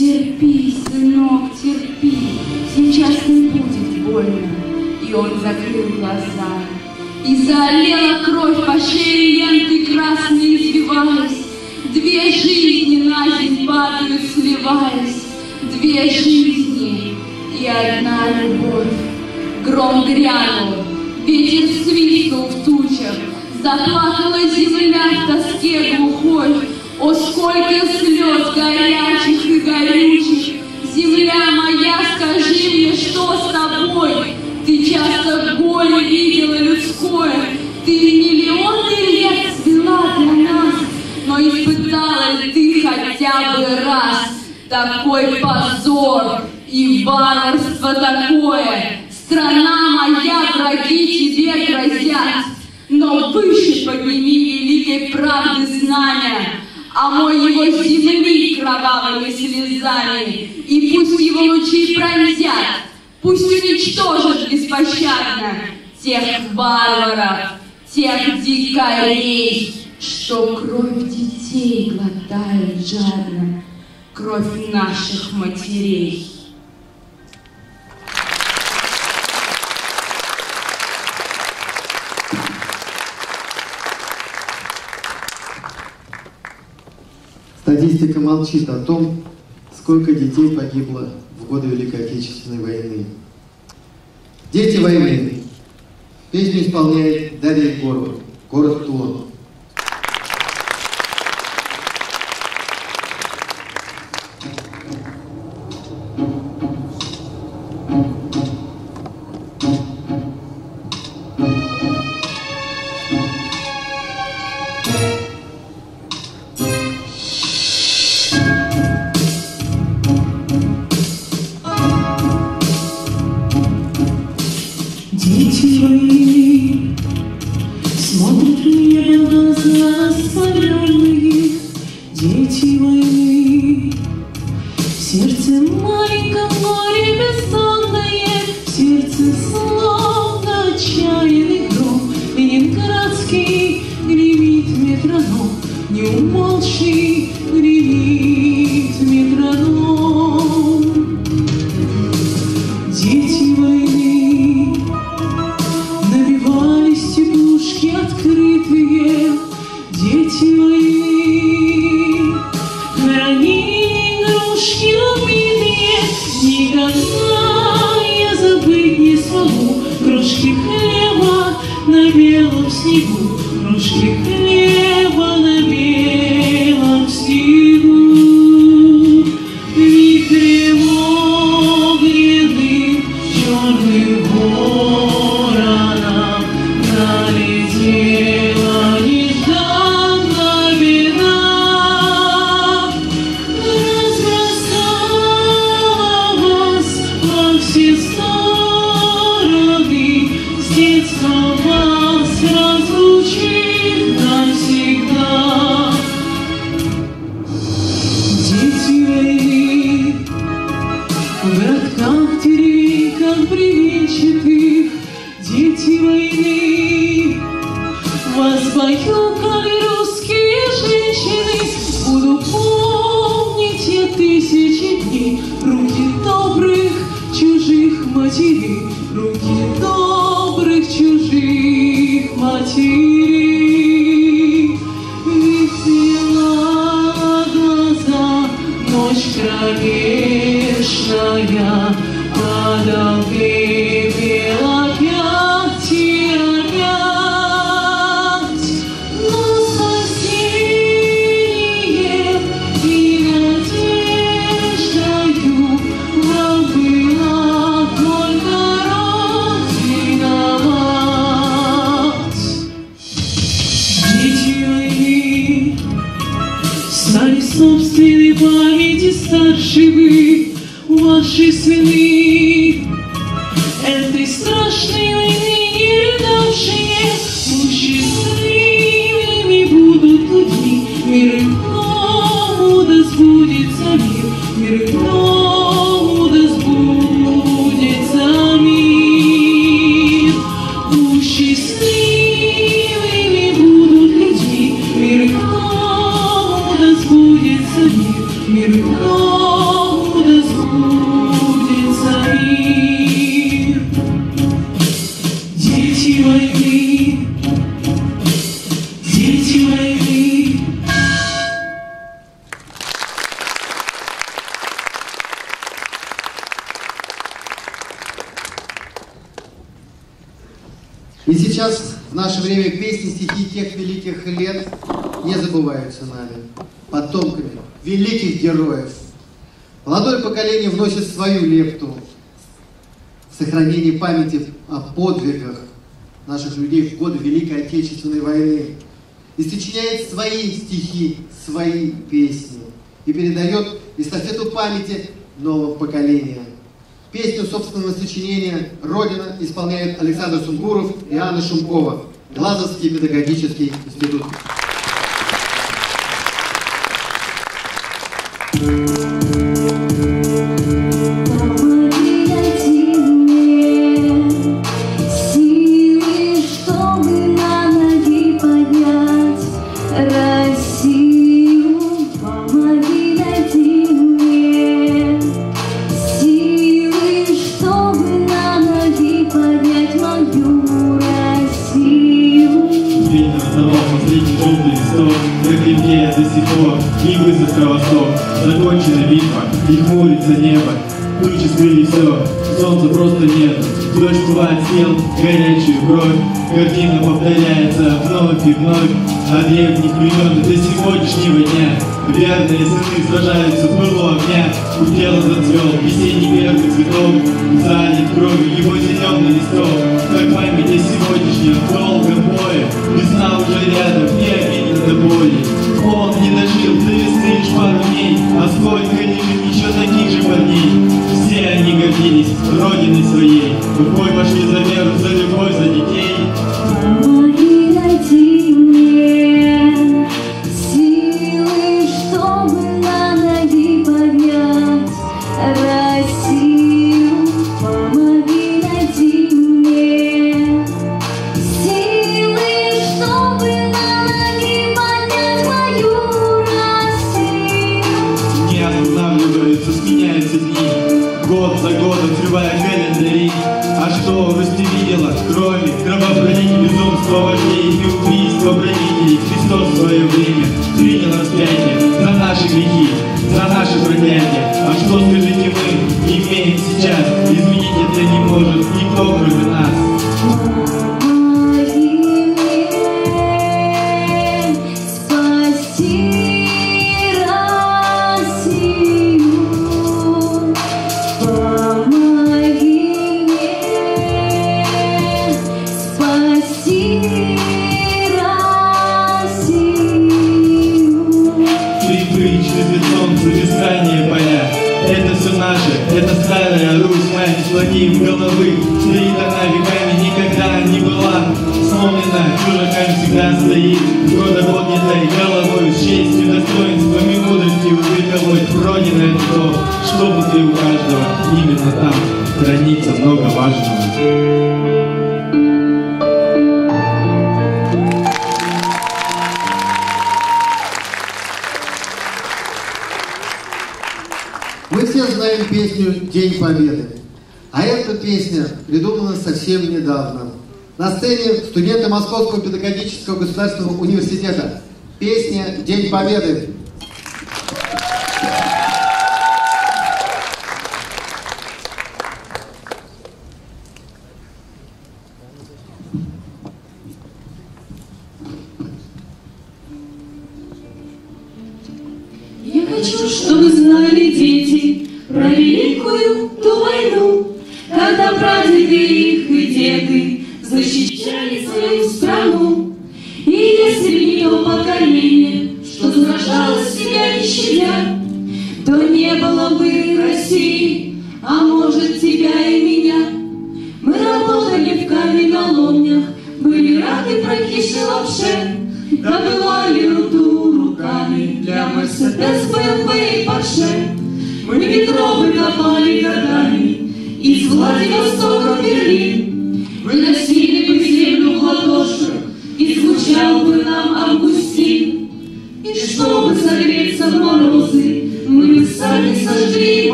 Терпи, сынок, терпи, сейчас не будет больно. И он закрыл глаза. И залила кровь по шее ленты красной извиваясь. Две жизни на день падают, сливаясь. Две жизни и одна любовь. Гром грянул, ветер свистнул в тучах, Заплакала земля в тоске глухой. О, сколько слез горячих и горючих! Земля моя, скажи мне, что с тобой? Ты часто горе видела людское, Ты миллионы лет свела для нас, Но испытала ли ты хотя бы раз Такой позор и варварство такое? Страна моя, враги тебе грозят, но выше подними великой правды знамя, а мой его земли кровавыми слезами, и пусть его лучи пронзят, пусть уничтожат беспощадно тех варваров, тех дикарей, что кровь детей глотают жадно, кровь наших матерей. Статистика молчит о том, сколько детей погибло в годы Великой Отечественной войны. Дети войны. Песню исполняет Дарья Егорова, город Тулон.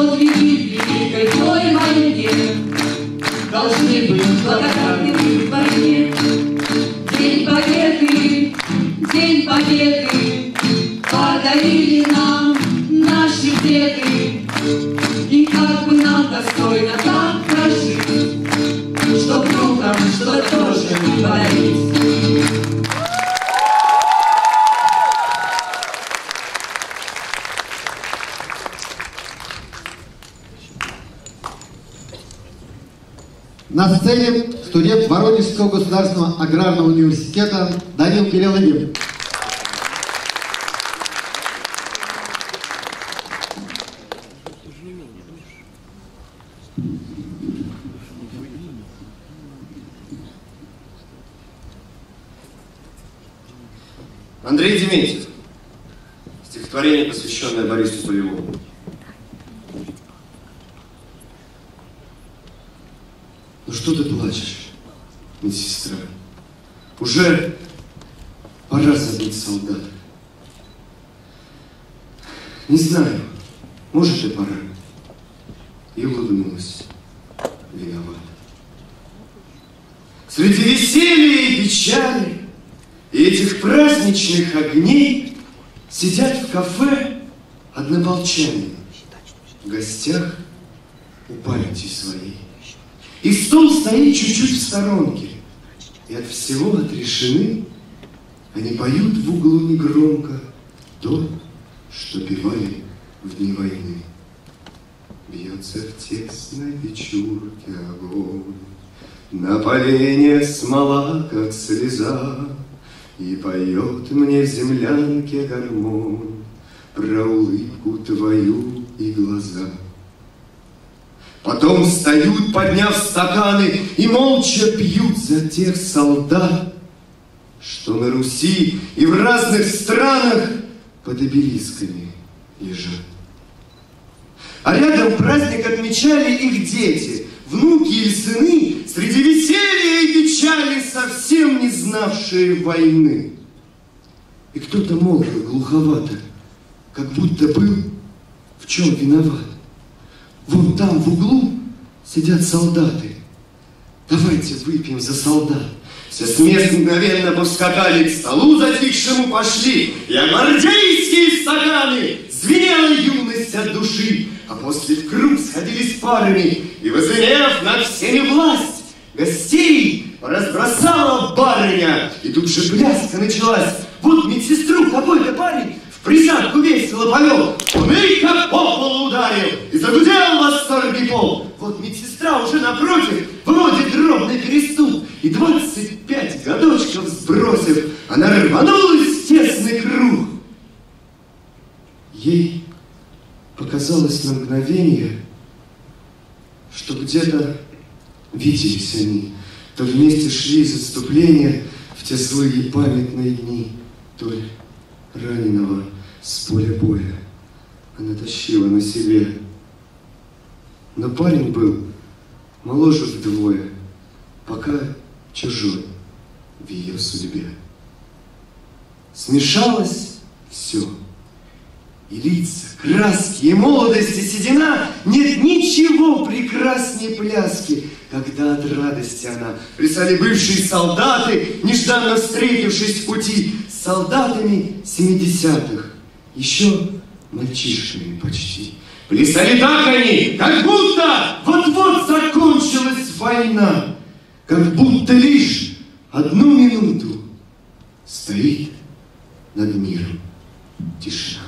тот великий, великой твой монете, Должны быть благодарны. аграрного университета Данил Переловин. стоит чуть-чуть в сторонке, и от всего отрешены, они поют в углу негромко то, что певали в дни войны. Бьется в тесной печурке огонь, На полене смола, как слеза, И поет мне в землянке гармон Про улыбку твою и глаза. Потом встают, подняв стаканы, и молча пьют за тех солдат, что на Руси и в разных странах под обелисками лежат. А рядом праздник отмечали их дети, внуки и сыны, среди веселья и печали, совсем не знавшие войны. И кто-то молвил глуховато, как будто был в чем виноват. Вон там, в углу, сидят солдаты. Давайте выпьем за солдат. Все с мест мгновенно поскакали, к столу затихшему пошли, и гвардейские стаканы звенела юность от души, а после в круг сходились парами, и, возымев над всеми власть, гостей разбросала барыня, и тут же пляска началась. Вот медсестру какой-то парень присадку весело повел, и как по полу ударил, и загудел восторги пол. Вот медсестра уже напротив, вроде дробный переступ, и двадцать пять годочков сбросив, она рванулась в тесный круг. Ей показалось на мгновение, что где-то виделись они, то вместе шли из отступления в те злые памятные дни, то ли раненого с поля боя она тащила на себе. Но парень был моложе вдвое, пока чужой в ее судьбе. Смешалось все. И лица, краски, и молодость, и седина Нет ничего прекраснее пляски, Когда от радости она Плясали бывшие солдаты, Нежданно встретившись в пути солдатами семидесятых, Еще мальчишками почти. Плясали так они, как будто вот-вот закончилась война, Как будто лишь одну минуту Стоит над миром тишина.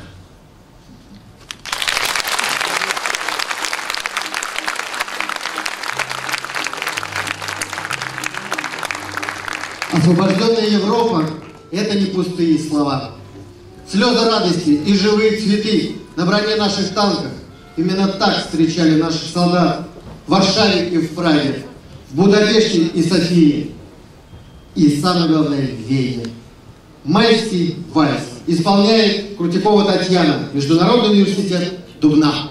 Освобожденная Европа – это не пустые слова. Слезы радости и живые цветы на броне наших танков. Именно так встречали наших солдат в Варшаве и в Праге, в Будапеште и Софии. И самое главное, в Вене. Майский вальс исполняет Крутикова Татьяна, Международный университет Дубна.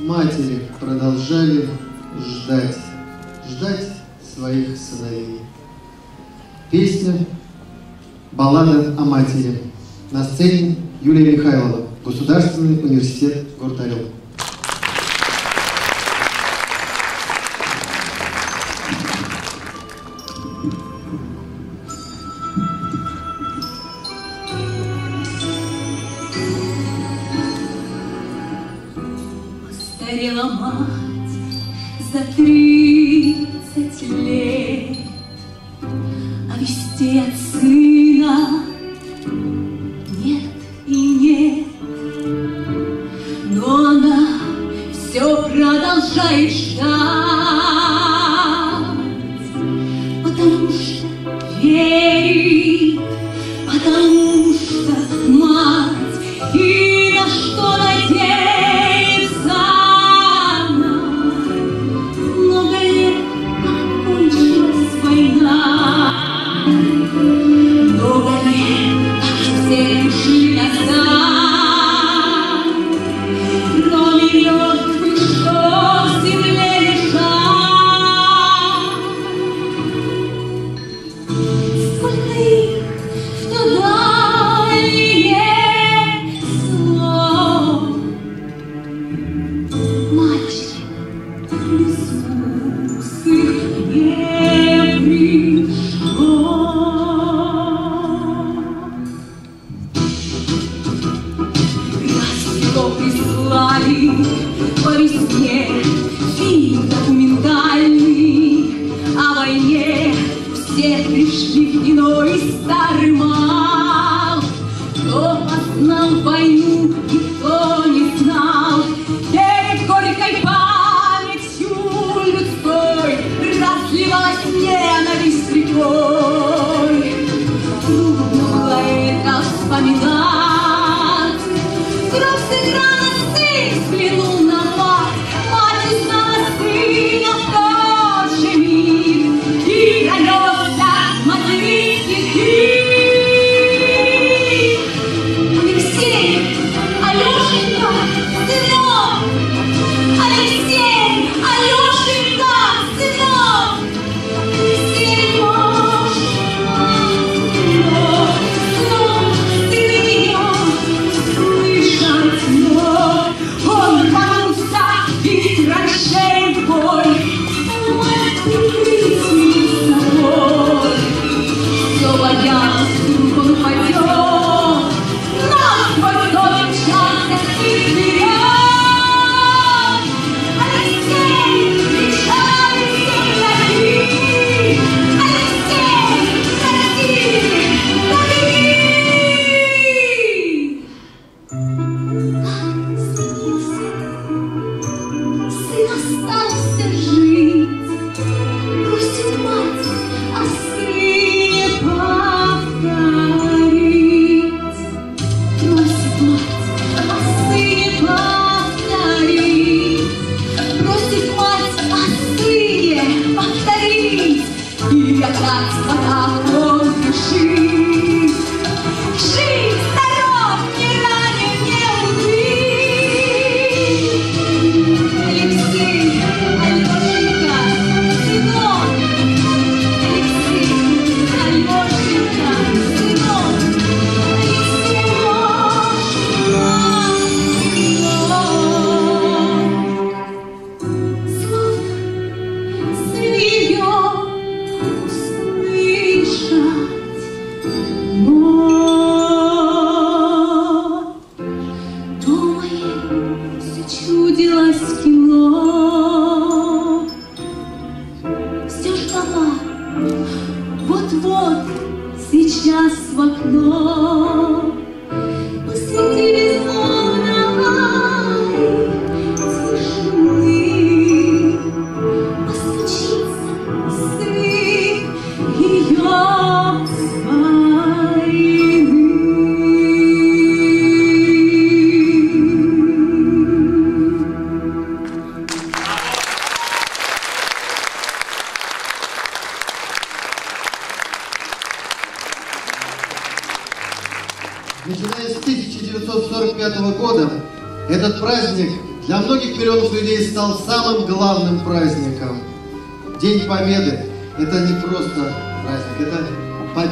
матери продолжали ждать, ждать своих сыновей. Песня «Баллада о матери» на сцене Юлия Михайлова, Государственный университет Город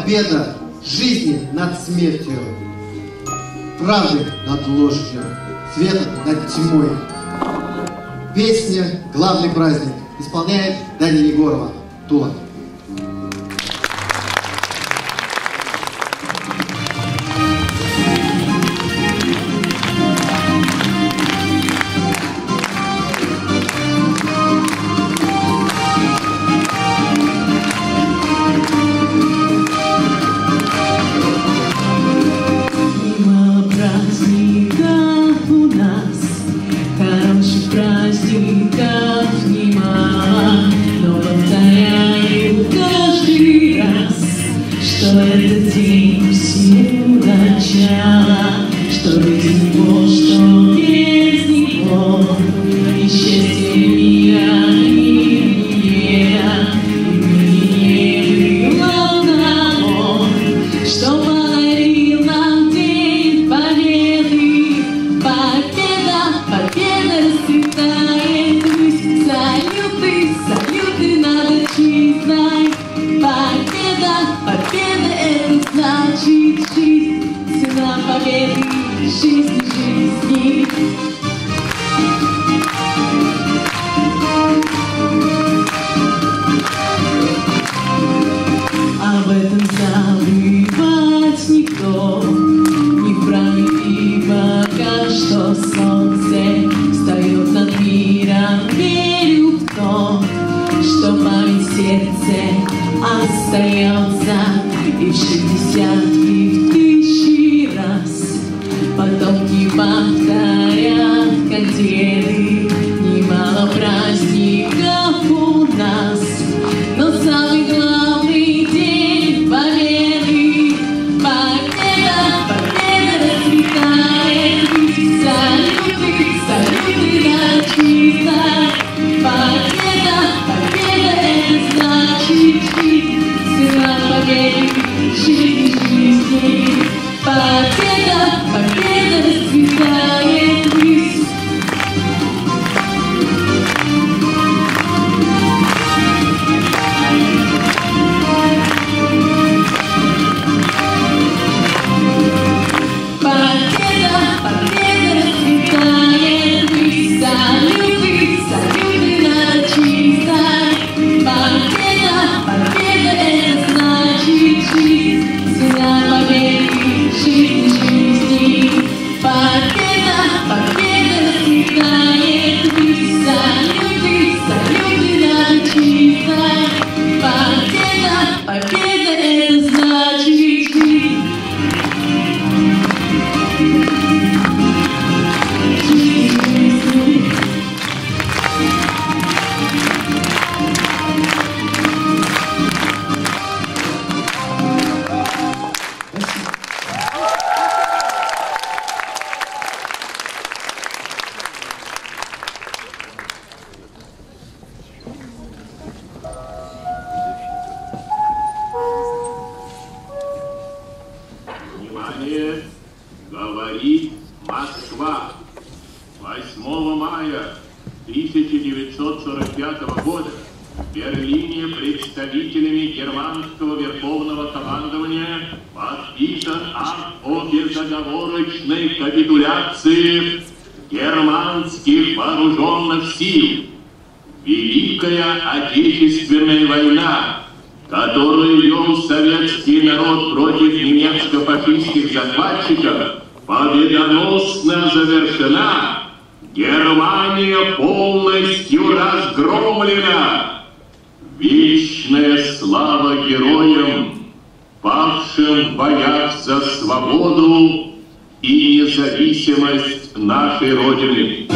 победа жизни над смертью, правды над ложью, света над тьмой. Песня «Главный праздник» исполняет Даниил. германских вооруженных сил. Великая Отечественная война, которую вел советский народ против немецко-фашистских захватчиков, победоносно завершена. Германия полностью разгромлена. Вечная слава героям, павшим в боях за свободу и независимость нашей Родины.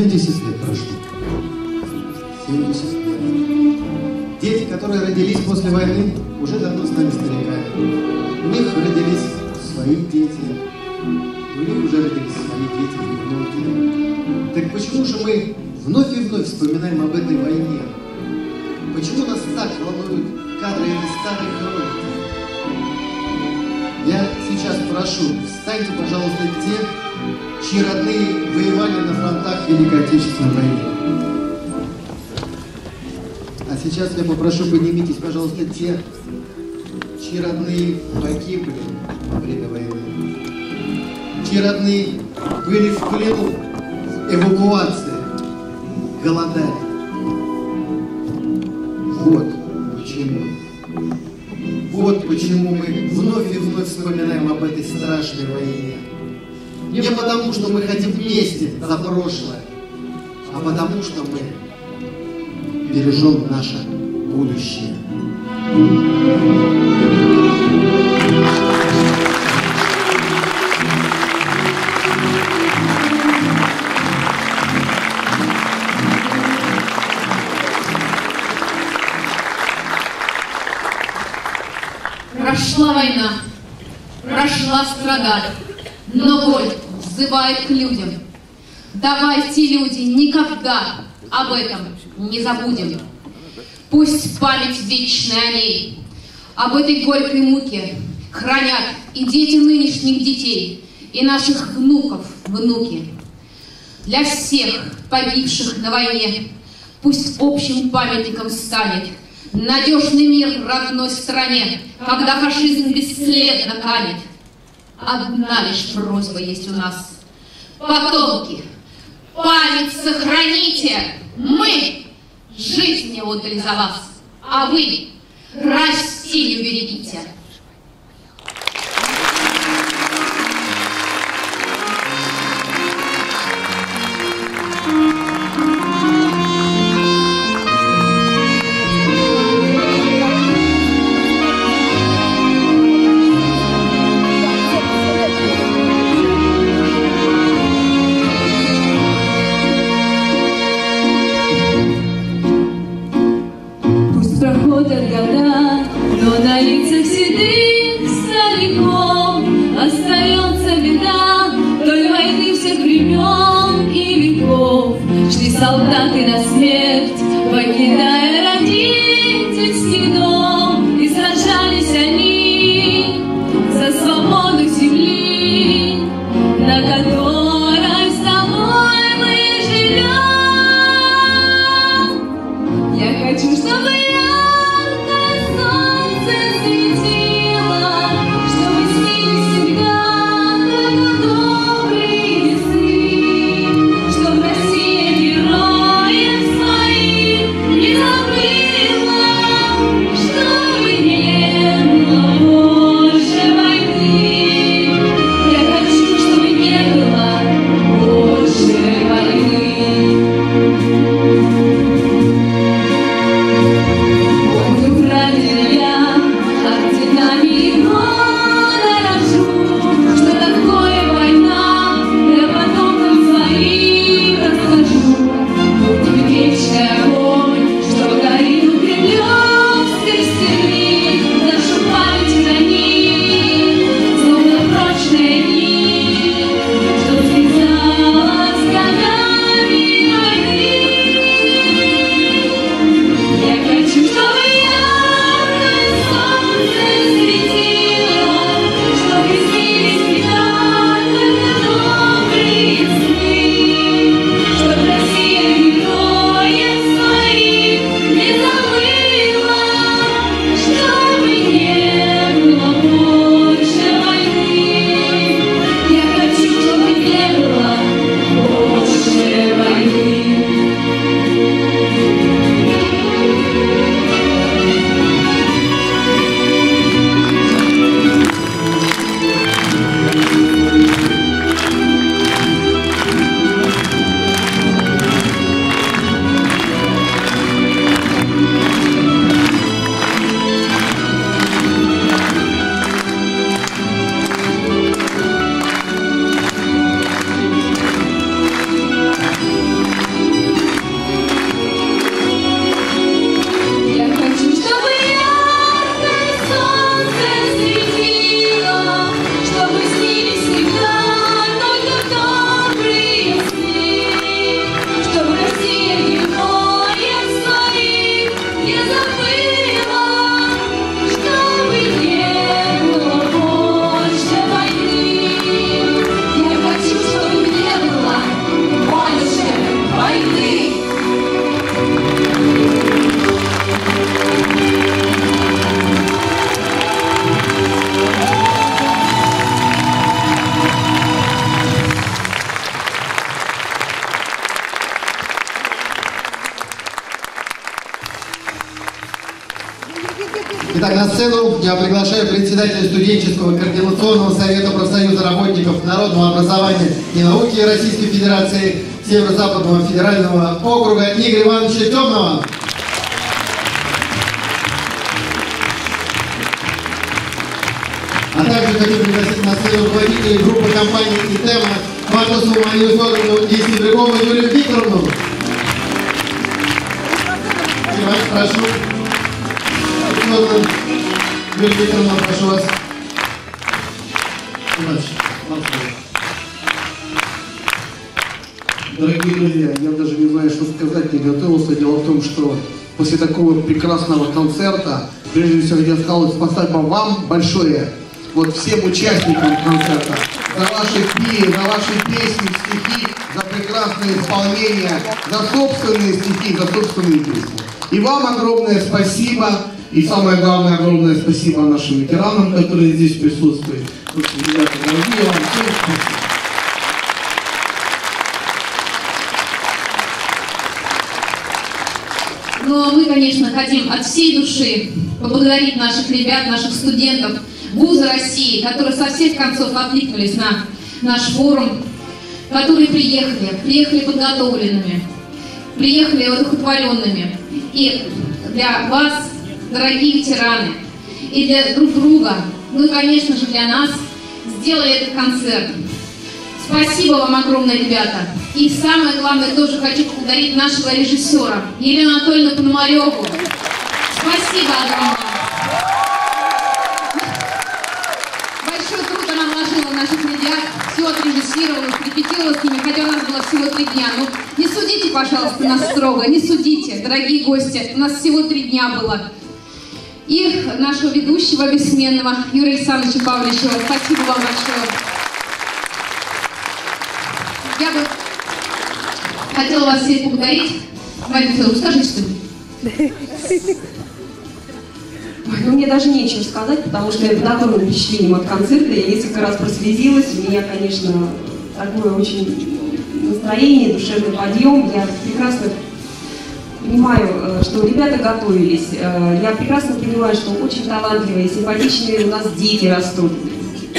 70 лет прошло. 70 лет. Дети, которые родились после войны, уже давно стали стариками. У них родились свои дети. У них уже родились свои дети и внуки. Так почему же мы вновь и вновь вспоминаем об этой войне? Почему нас так волнуют кадры этой старой хроники? Я сейчас прошу, встаньте, пожалуйста, те, чьи родные Великой Отечественной войны. А сейчас я попрошу, поднимитесь, пожалуйста, те, чьи родные погибли во время войны, чьи родные были в плену, эвакуации. Бережем наше будущее. Прошла война, прошла страда, но боль взывает к людям. Давайте, люди, никогда об этом не забудем. Пусть память вечная о ней, об этой горькой муке хранят и дети нынешних детей, и наших внуков внуки. Для всех погибших на войне пусть общим памятником станет надежный мир в родной стране, когда фашизм бесследно канет. Одна лишь просьба есть у нас. Потомки, память сохраните. Мы жизни отдали за вас, а вы Россию берегите. Студенческого координационного совета профсоюза работников народного образования и науки Российской Федерации Северо-Западного федерального округа Игоря Ивановича Темного. Большое, вот всем участникам концерта, за ваши пи, за ваши песни, стихи, за прекрасное исполнение, за собственные стихи, за собственные песни. И вам огромное спасибо, и самое главное, огромное спасибо нашим ветеранам, которые здесь присутствуют. Вот, Ребята, дорогие, вам всем спасибо. Но мы, конечно, хотим от всей души поблагодарить наших ребят, наших студентов вуза России, которые со всех концов откликнулись на наш форум, которые приехали, приехали подготовленными, приехали одухотворенными. И для вас, дорогие ветераны, и для друг друга, ну и, конечно же, для нас, сделали этот концерт. Спасибо вам огромное, ребята. И самое главное, тоже хочу поблагодарить нашего режиссера Елену Анатольевну Пономареву. Спасибо огромное. Большой труд она вложила в наших ребят, все отрежиссировала, репетировала с ними, хотя у нас было всего три дня. Ну, не судите, пожалуйста, нас строго, не судите, дорогие гости. У нас всего три дня было. И нашего ведущего бессменного Юрия Александровича Павловичева. Спасибо вам большое. Я бы хотела вас всех поблагодарить. Марина Федоровна, скажите что-нибудь. Ну мне даже нечего сказать, потому что я под огромным впечатлением от концерта. Я несколько раз прослезилась. У меня, конечно, такое очень настроение, душевный подъем. Я прекрасно понимаю, э, что ребята готовились. Э, Я прекрасно понимаю, что очень талантливые, симпатичные у нас дети растут.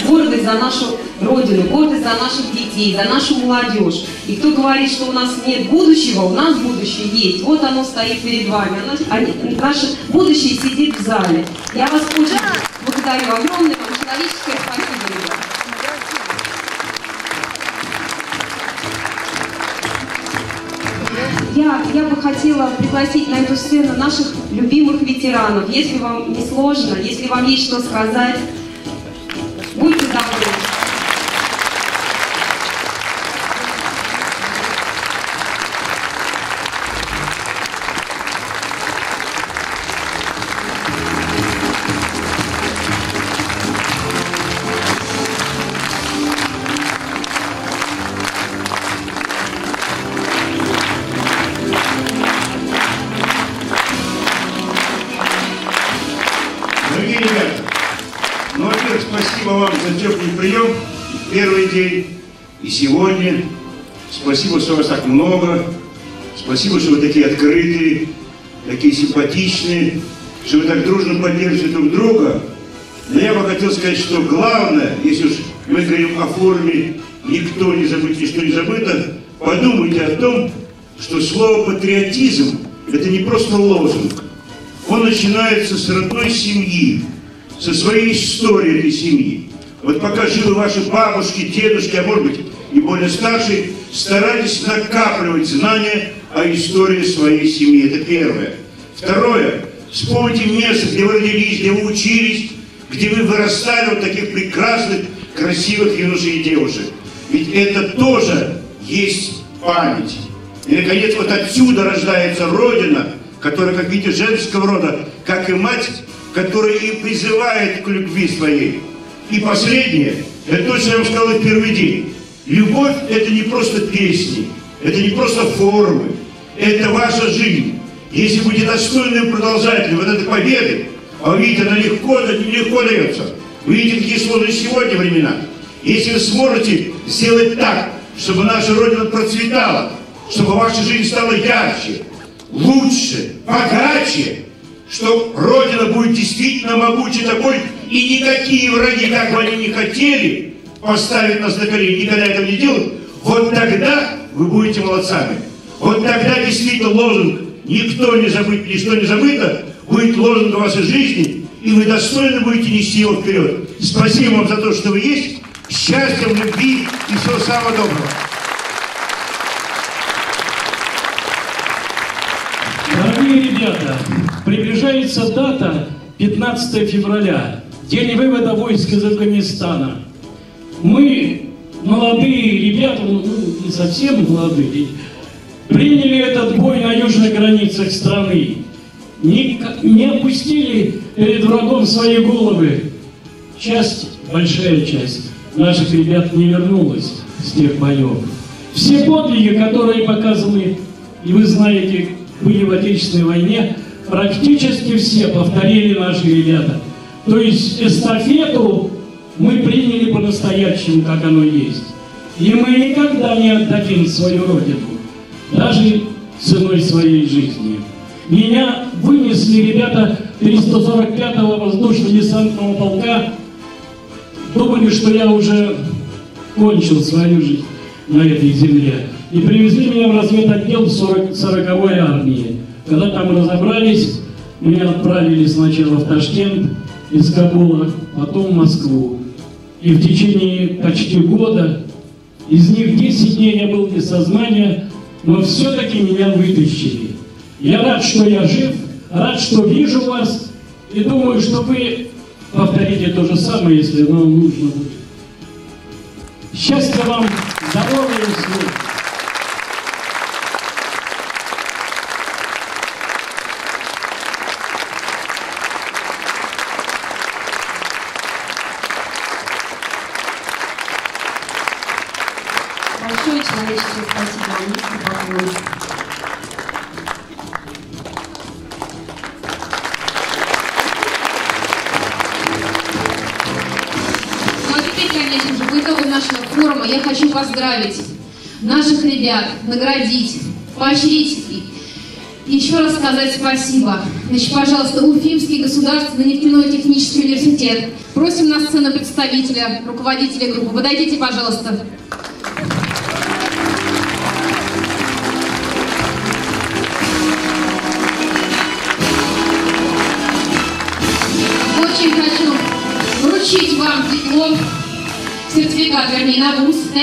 Гордость за нашу Родину, гордость за наших детей, за нашу молодежь. И кто говорит, что у нас нет будущего, у нас будущее есть. Вот оно стоит перед вами. Оно- они- наше будущее сидит в зале. Я вас очень благодарю. Огромное вам человеческое спасибо, Я, бы хотела пригласить на эту сцену наших любимых ветеранов. Если вам не сложно, если вам есть что сказать, много. Спасибо, что вы такие открытые, такие симпатичные, что вы так дружно поддерживаете друг друга. Но я бы хотел сказать, что главное, если уж мы говорим о форме «никто не забыть, ничто не забыто», подумайте о том, что слово «патриотизм» – это не просто лозунг. Он начинается с родной семьи, со своей истории этой семьи. Вот пока живы ваши бабушки, дедушки, а может быть и более старшие, старайтесь накапливать знания о истории своей семьи. Это первое. Второе. Вспомните место, где вы родились, где вы учились, где вы вырастали вот таких прекрасных, красивых юношей и девушек. Ведь это тоже есть память. И, наконец, вот отсюда рождается Родина, которая, как видите, женского рода, как и мать, которая и призывает к любви своей. И последнее, это то, что я вам сказал в первый день. Любовь – это не просто песни, это не просто формы, это ваша жизнь. Если будете достойным продолжателем вот этой победы, а вы видите, она легко, легко дается. Вы видите, какие сложные сегодня времена. Если вы сможете сделать так, чтобы наша Родина процветала, чтобы ваша жизнь стала ярче, лучше, богаче, что Родина будет действительно могучей такой, и никакие враги, как бы они ни хотели поставить нас на колени, никогда этого не делают, вот тогда вы будете молодцами. Вот тогда действительно лозунг «Никто не забыт, ничто не забыто» будет лозунг вашей жизни, и вы достойно будете нести его вперед. Спасибо вам за то, что вы есть. Счастья, любви и всего самого доброго. Дорогие ребята, приближается дата 15 февраля, день вывода войск из Афганистана. Мы, молодые ребята, ну не совсем молодые, приняли этот бой на южных границах страны. Не, не опустили перед врагом свои головы. Часть, большая часть наших ребят не вернулась с тех боев. Все подвиги, которые показаны, и вы знаете, были в Отечественной войне, практически все повторили наши ребята. То есть эстафету мы приняли по-настоящему, как оно есть. И мы никогда не отдадим свою родину, даже ценой своей жизни. Меня вынесли ребята 345-го воздушно-десантного полка, думали, что я уже кончил свою жизнь на этой земле. И привезли меня в разведотдел 40, 40-й армии. Когда там разобрались, меня отправили сначала в Ташкент из Кабула, потом в Москву. И в течение почти года, из них 10 дней я был без сознания, но все-таки меня вытащили. Я рад, что я жив, рад, что вижу вас, и думаю, что вы повторите то же самое, если оно нужно будет. Счастья вам, здоровья и слов. Поздравить наших ребят, наградить, поощрить еще раз сказать спасибо. Значит, пожалуйста, Уфимский государственный нефтяной технический университет. Просим на сцену представителя, руководителя группы. Подойдите, пожалуйста.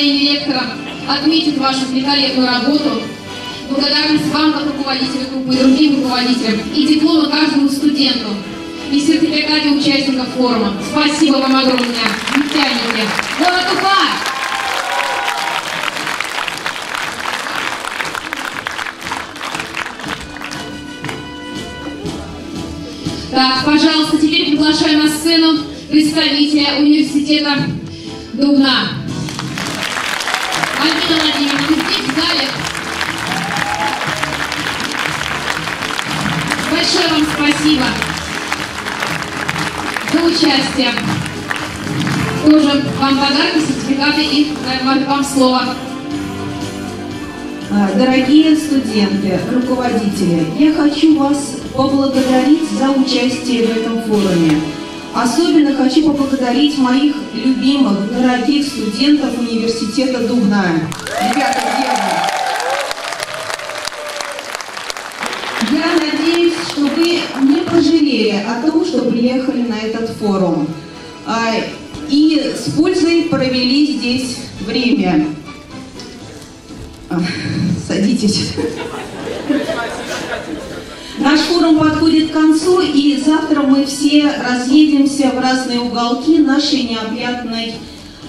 Имя ректора, отметить вашу великолепную работу, благодарность вам, как руководителю группы, и другим руководителям, и дипломы каждому студенту, и сертификаты участников форума. Спасибо вам огромное, нефтяники. Город Уфа! Так, пожалуйста, теперь приглашаю на сцену представителя университета Дубна. Участие. Тоже вам подарки, сертификаты и вам- слово. А, Дорогие студенты, руководители, я хочу вас поблагодарить за участие в этом форуме. Особенно хочу поблагодарить моих любимых, дорогих студентов университета Дубна. Ребята, Садитесь. Наш форум подходит к концу, и завтра мы все разъедемся в разные уголки нашей необъятной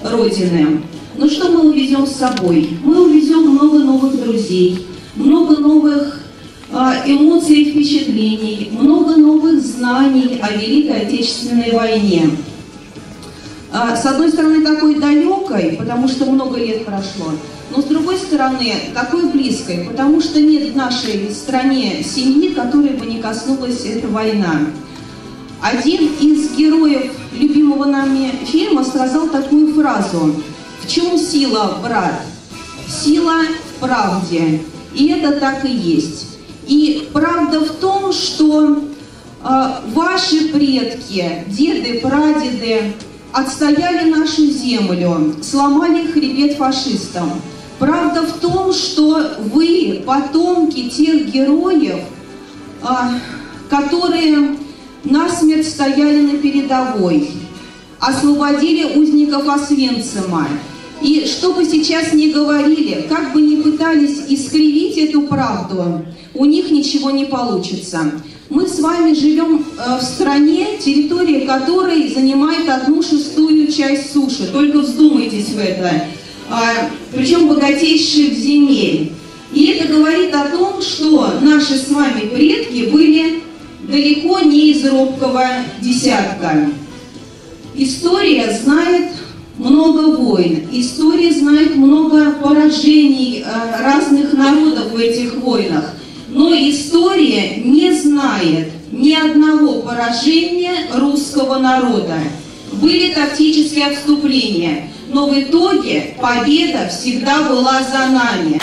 Родины. Ну что мы увезем с собой? Мы увезем много новых друзей, много новых а, эмоций и впечатлений, много новых знаний о Великой Отечественной войне. А, С одной стороны, такой далекой, потому что много лет прошло, но с другой стороны, такой близкой, потому что нет в нашей стране семьи, которой бы не коснулась эта война. Один из героев любимого нами фильма сказал такую фразу «В чем сила, брат? Сила в правде». И это так и есть. И правда в том, что А, Ваши предки, деды, прадеды отстояли нашу землю, сломали хребет фашистам. Правда в том, что вы потомки тех героев, а, которые насмерть стояли на передовой, освободили узников Освенцима. И что бы сейчас ни говорили, как бы ни пытались искривить эту правду, у них ничего не получится. Мы с вами живем э, в стране, территория которой занимает одну шестую часть суши. Только вздумайтесь в это. Причем богатейших земель. И это говорит о том, что наши с вами предки были далеко не из робкого десятка. История знает много войн, история знает много поражений э, разных народов в этих войнах, но история не знает ни одного поражения русского народа. Были тактические отступления, но в итоге победа всегда была за нами.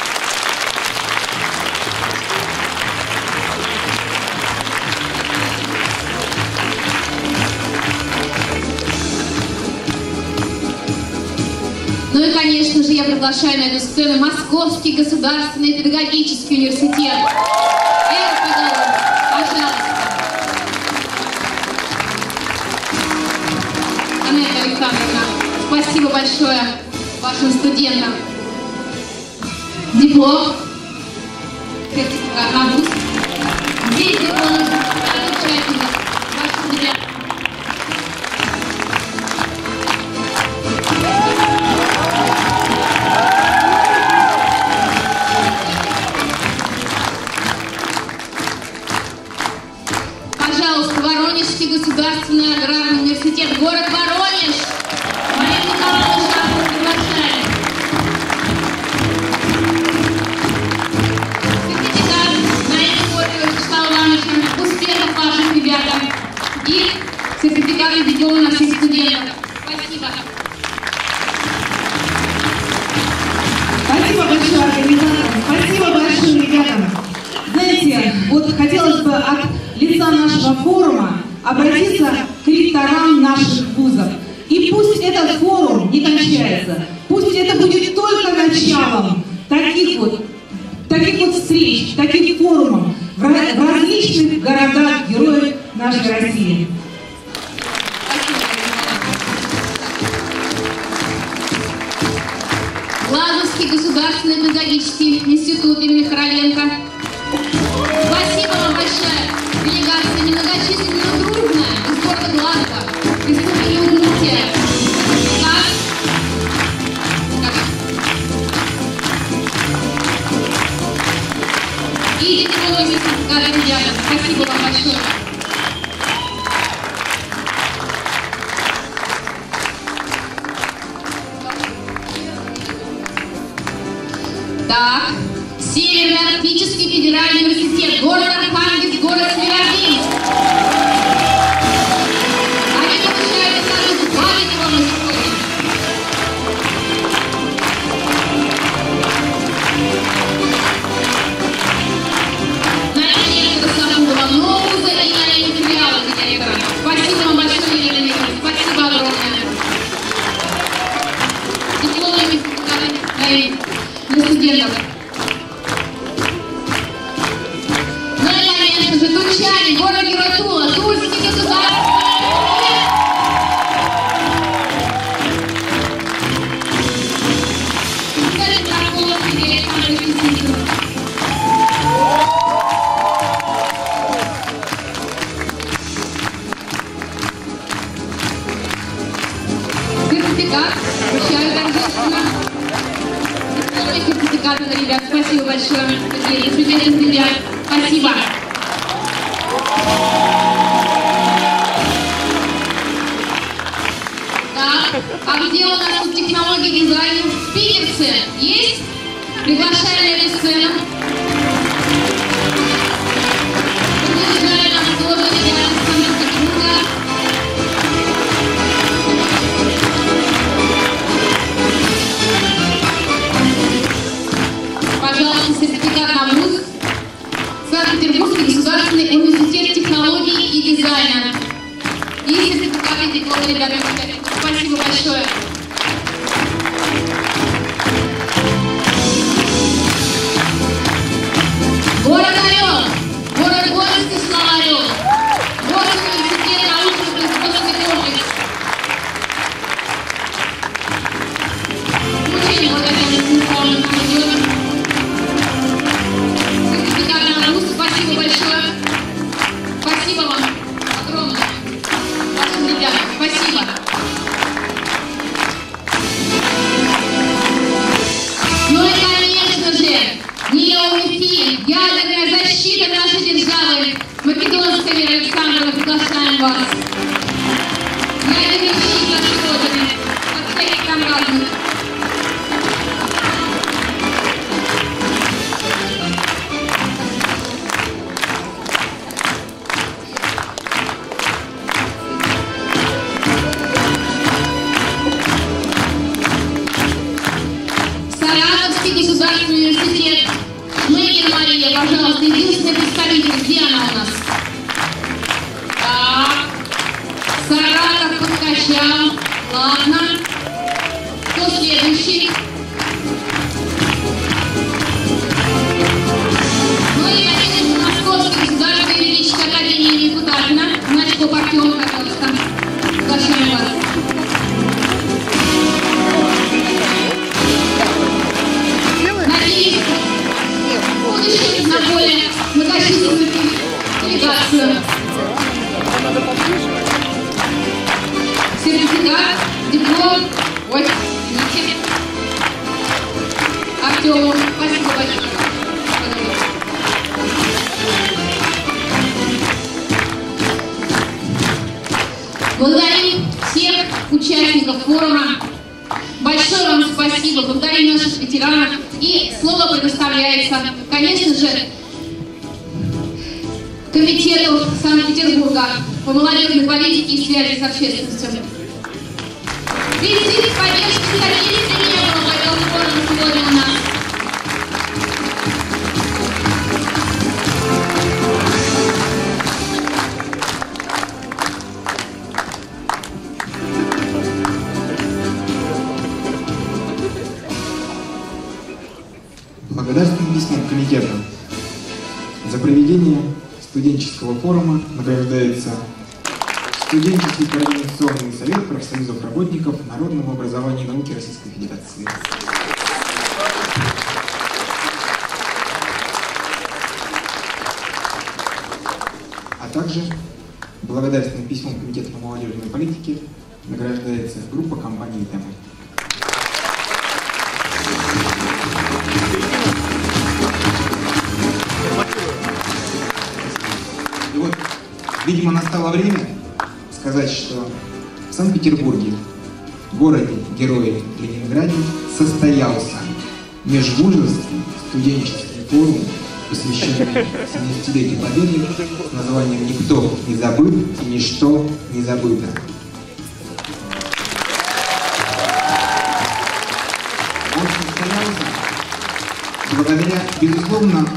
Ну и, конечно же, я приглашаю на эту сцену Московский государственный педагогический университет. Пожалуйста. Большое вашим студентам. Диплом. Вуз. Здесь диплом.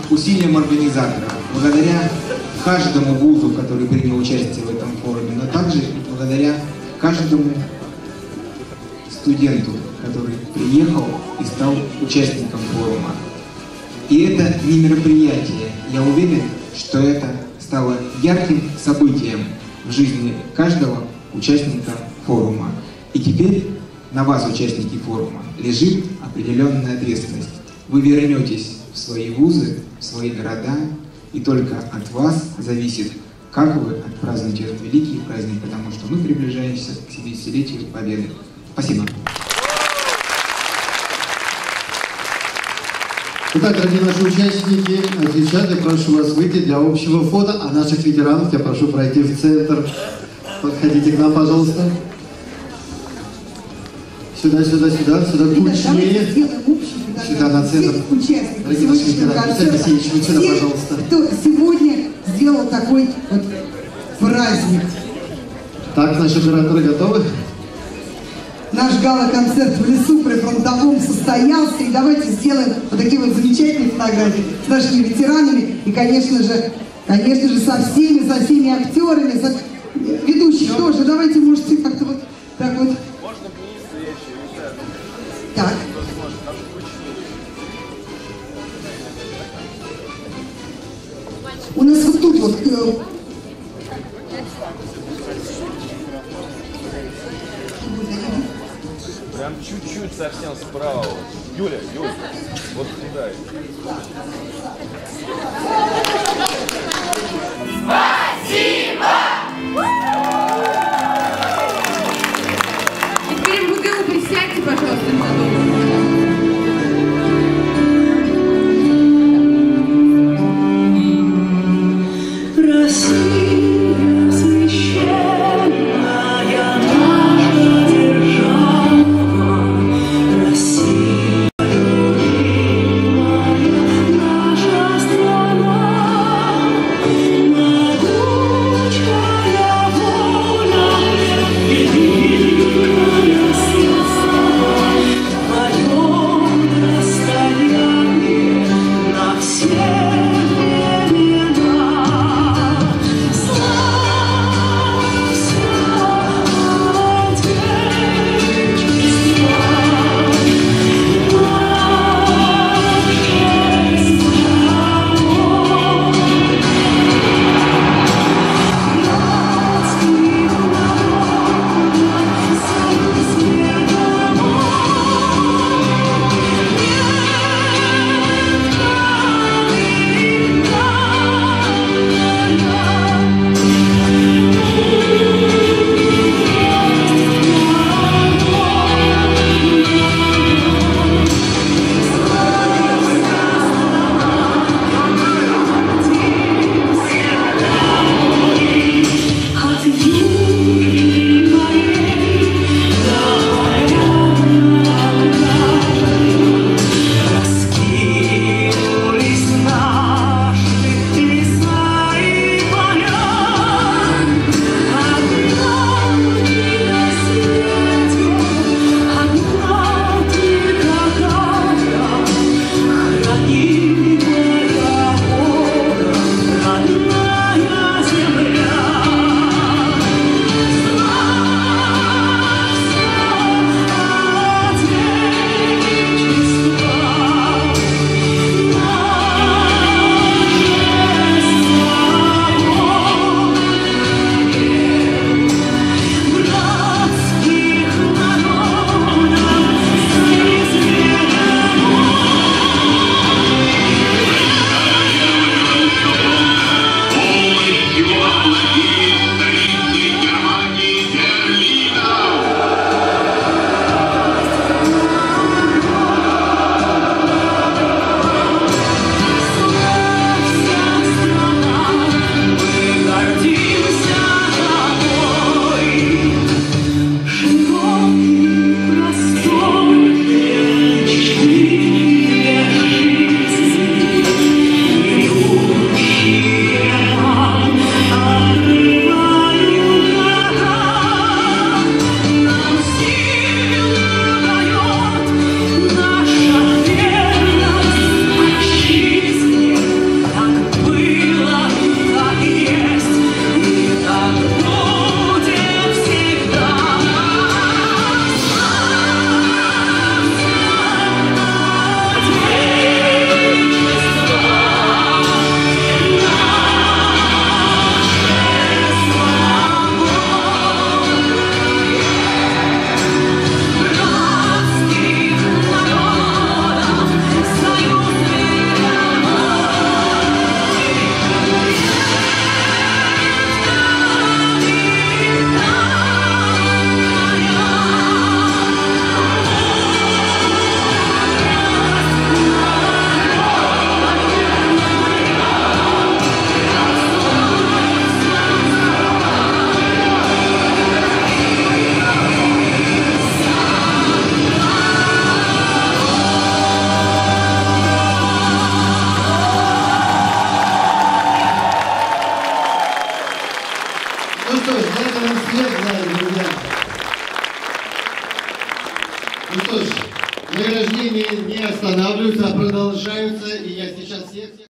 Усилиям организатора, благодаря каждому вузу, который принял участие в этом форуме, но также благодаря каждому студенту, который приехал и стал участником форума. И это не мероприятие. Я уверен, что это стало ярким событием в жизни каждого участника форума. И теперь на вас, участники форума, лежит определенная ответственность. Вы вернетесь в свои вузы, города, и только от вас зависит, как вы отпразднуете этот великий праздник, потому что мы приближаемся к 70-летию Победы. Спасибо. Итак, дорогие наши участники, я прошу вас выйти для общего фото, а наших ветеранов я прошу пройти в центр. Подходите к нам, пожалуйста. Сюда, сюда, сюда, сюда, гучнее. Сюда, на центр. участников Дорогие наши Виталий вы сюда, пожалуйста. кто сегодня сделал такой вот праздник. Так, наши операторы готовы? Наш гала-концерт в лесу при фронтовом состоялся. И давайте сделаем вот такие вот замечательные фотографии с нашими ветеранами. И, конечно же, конечно же, со всеми, со всеми актерами, со ведущих тоже. Давайте, можете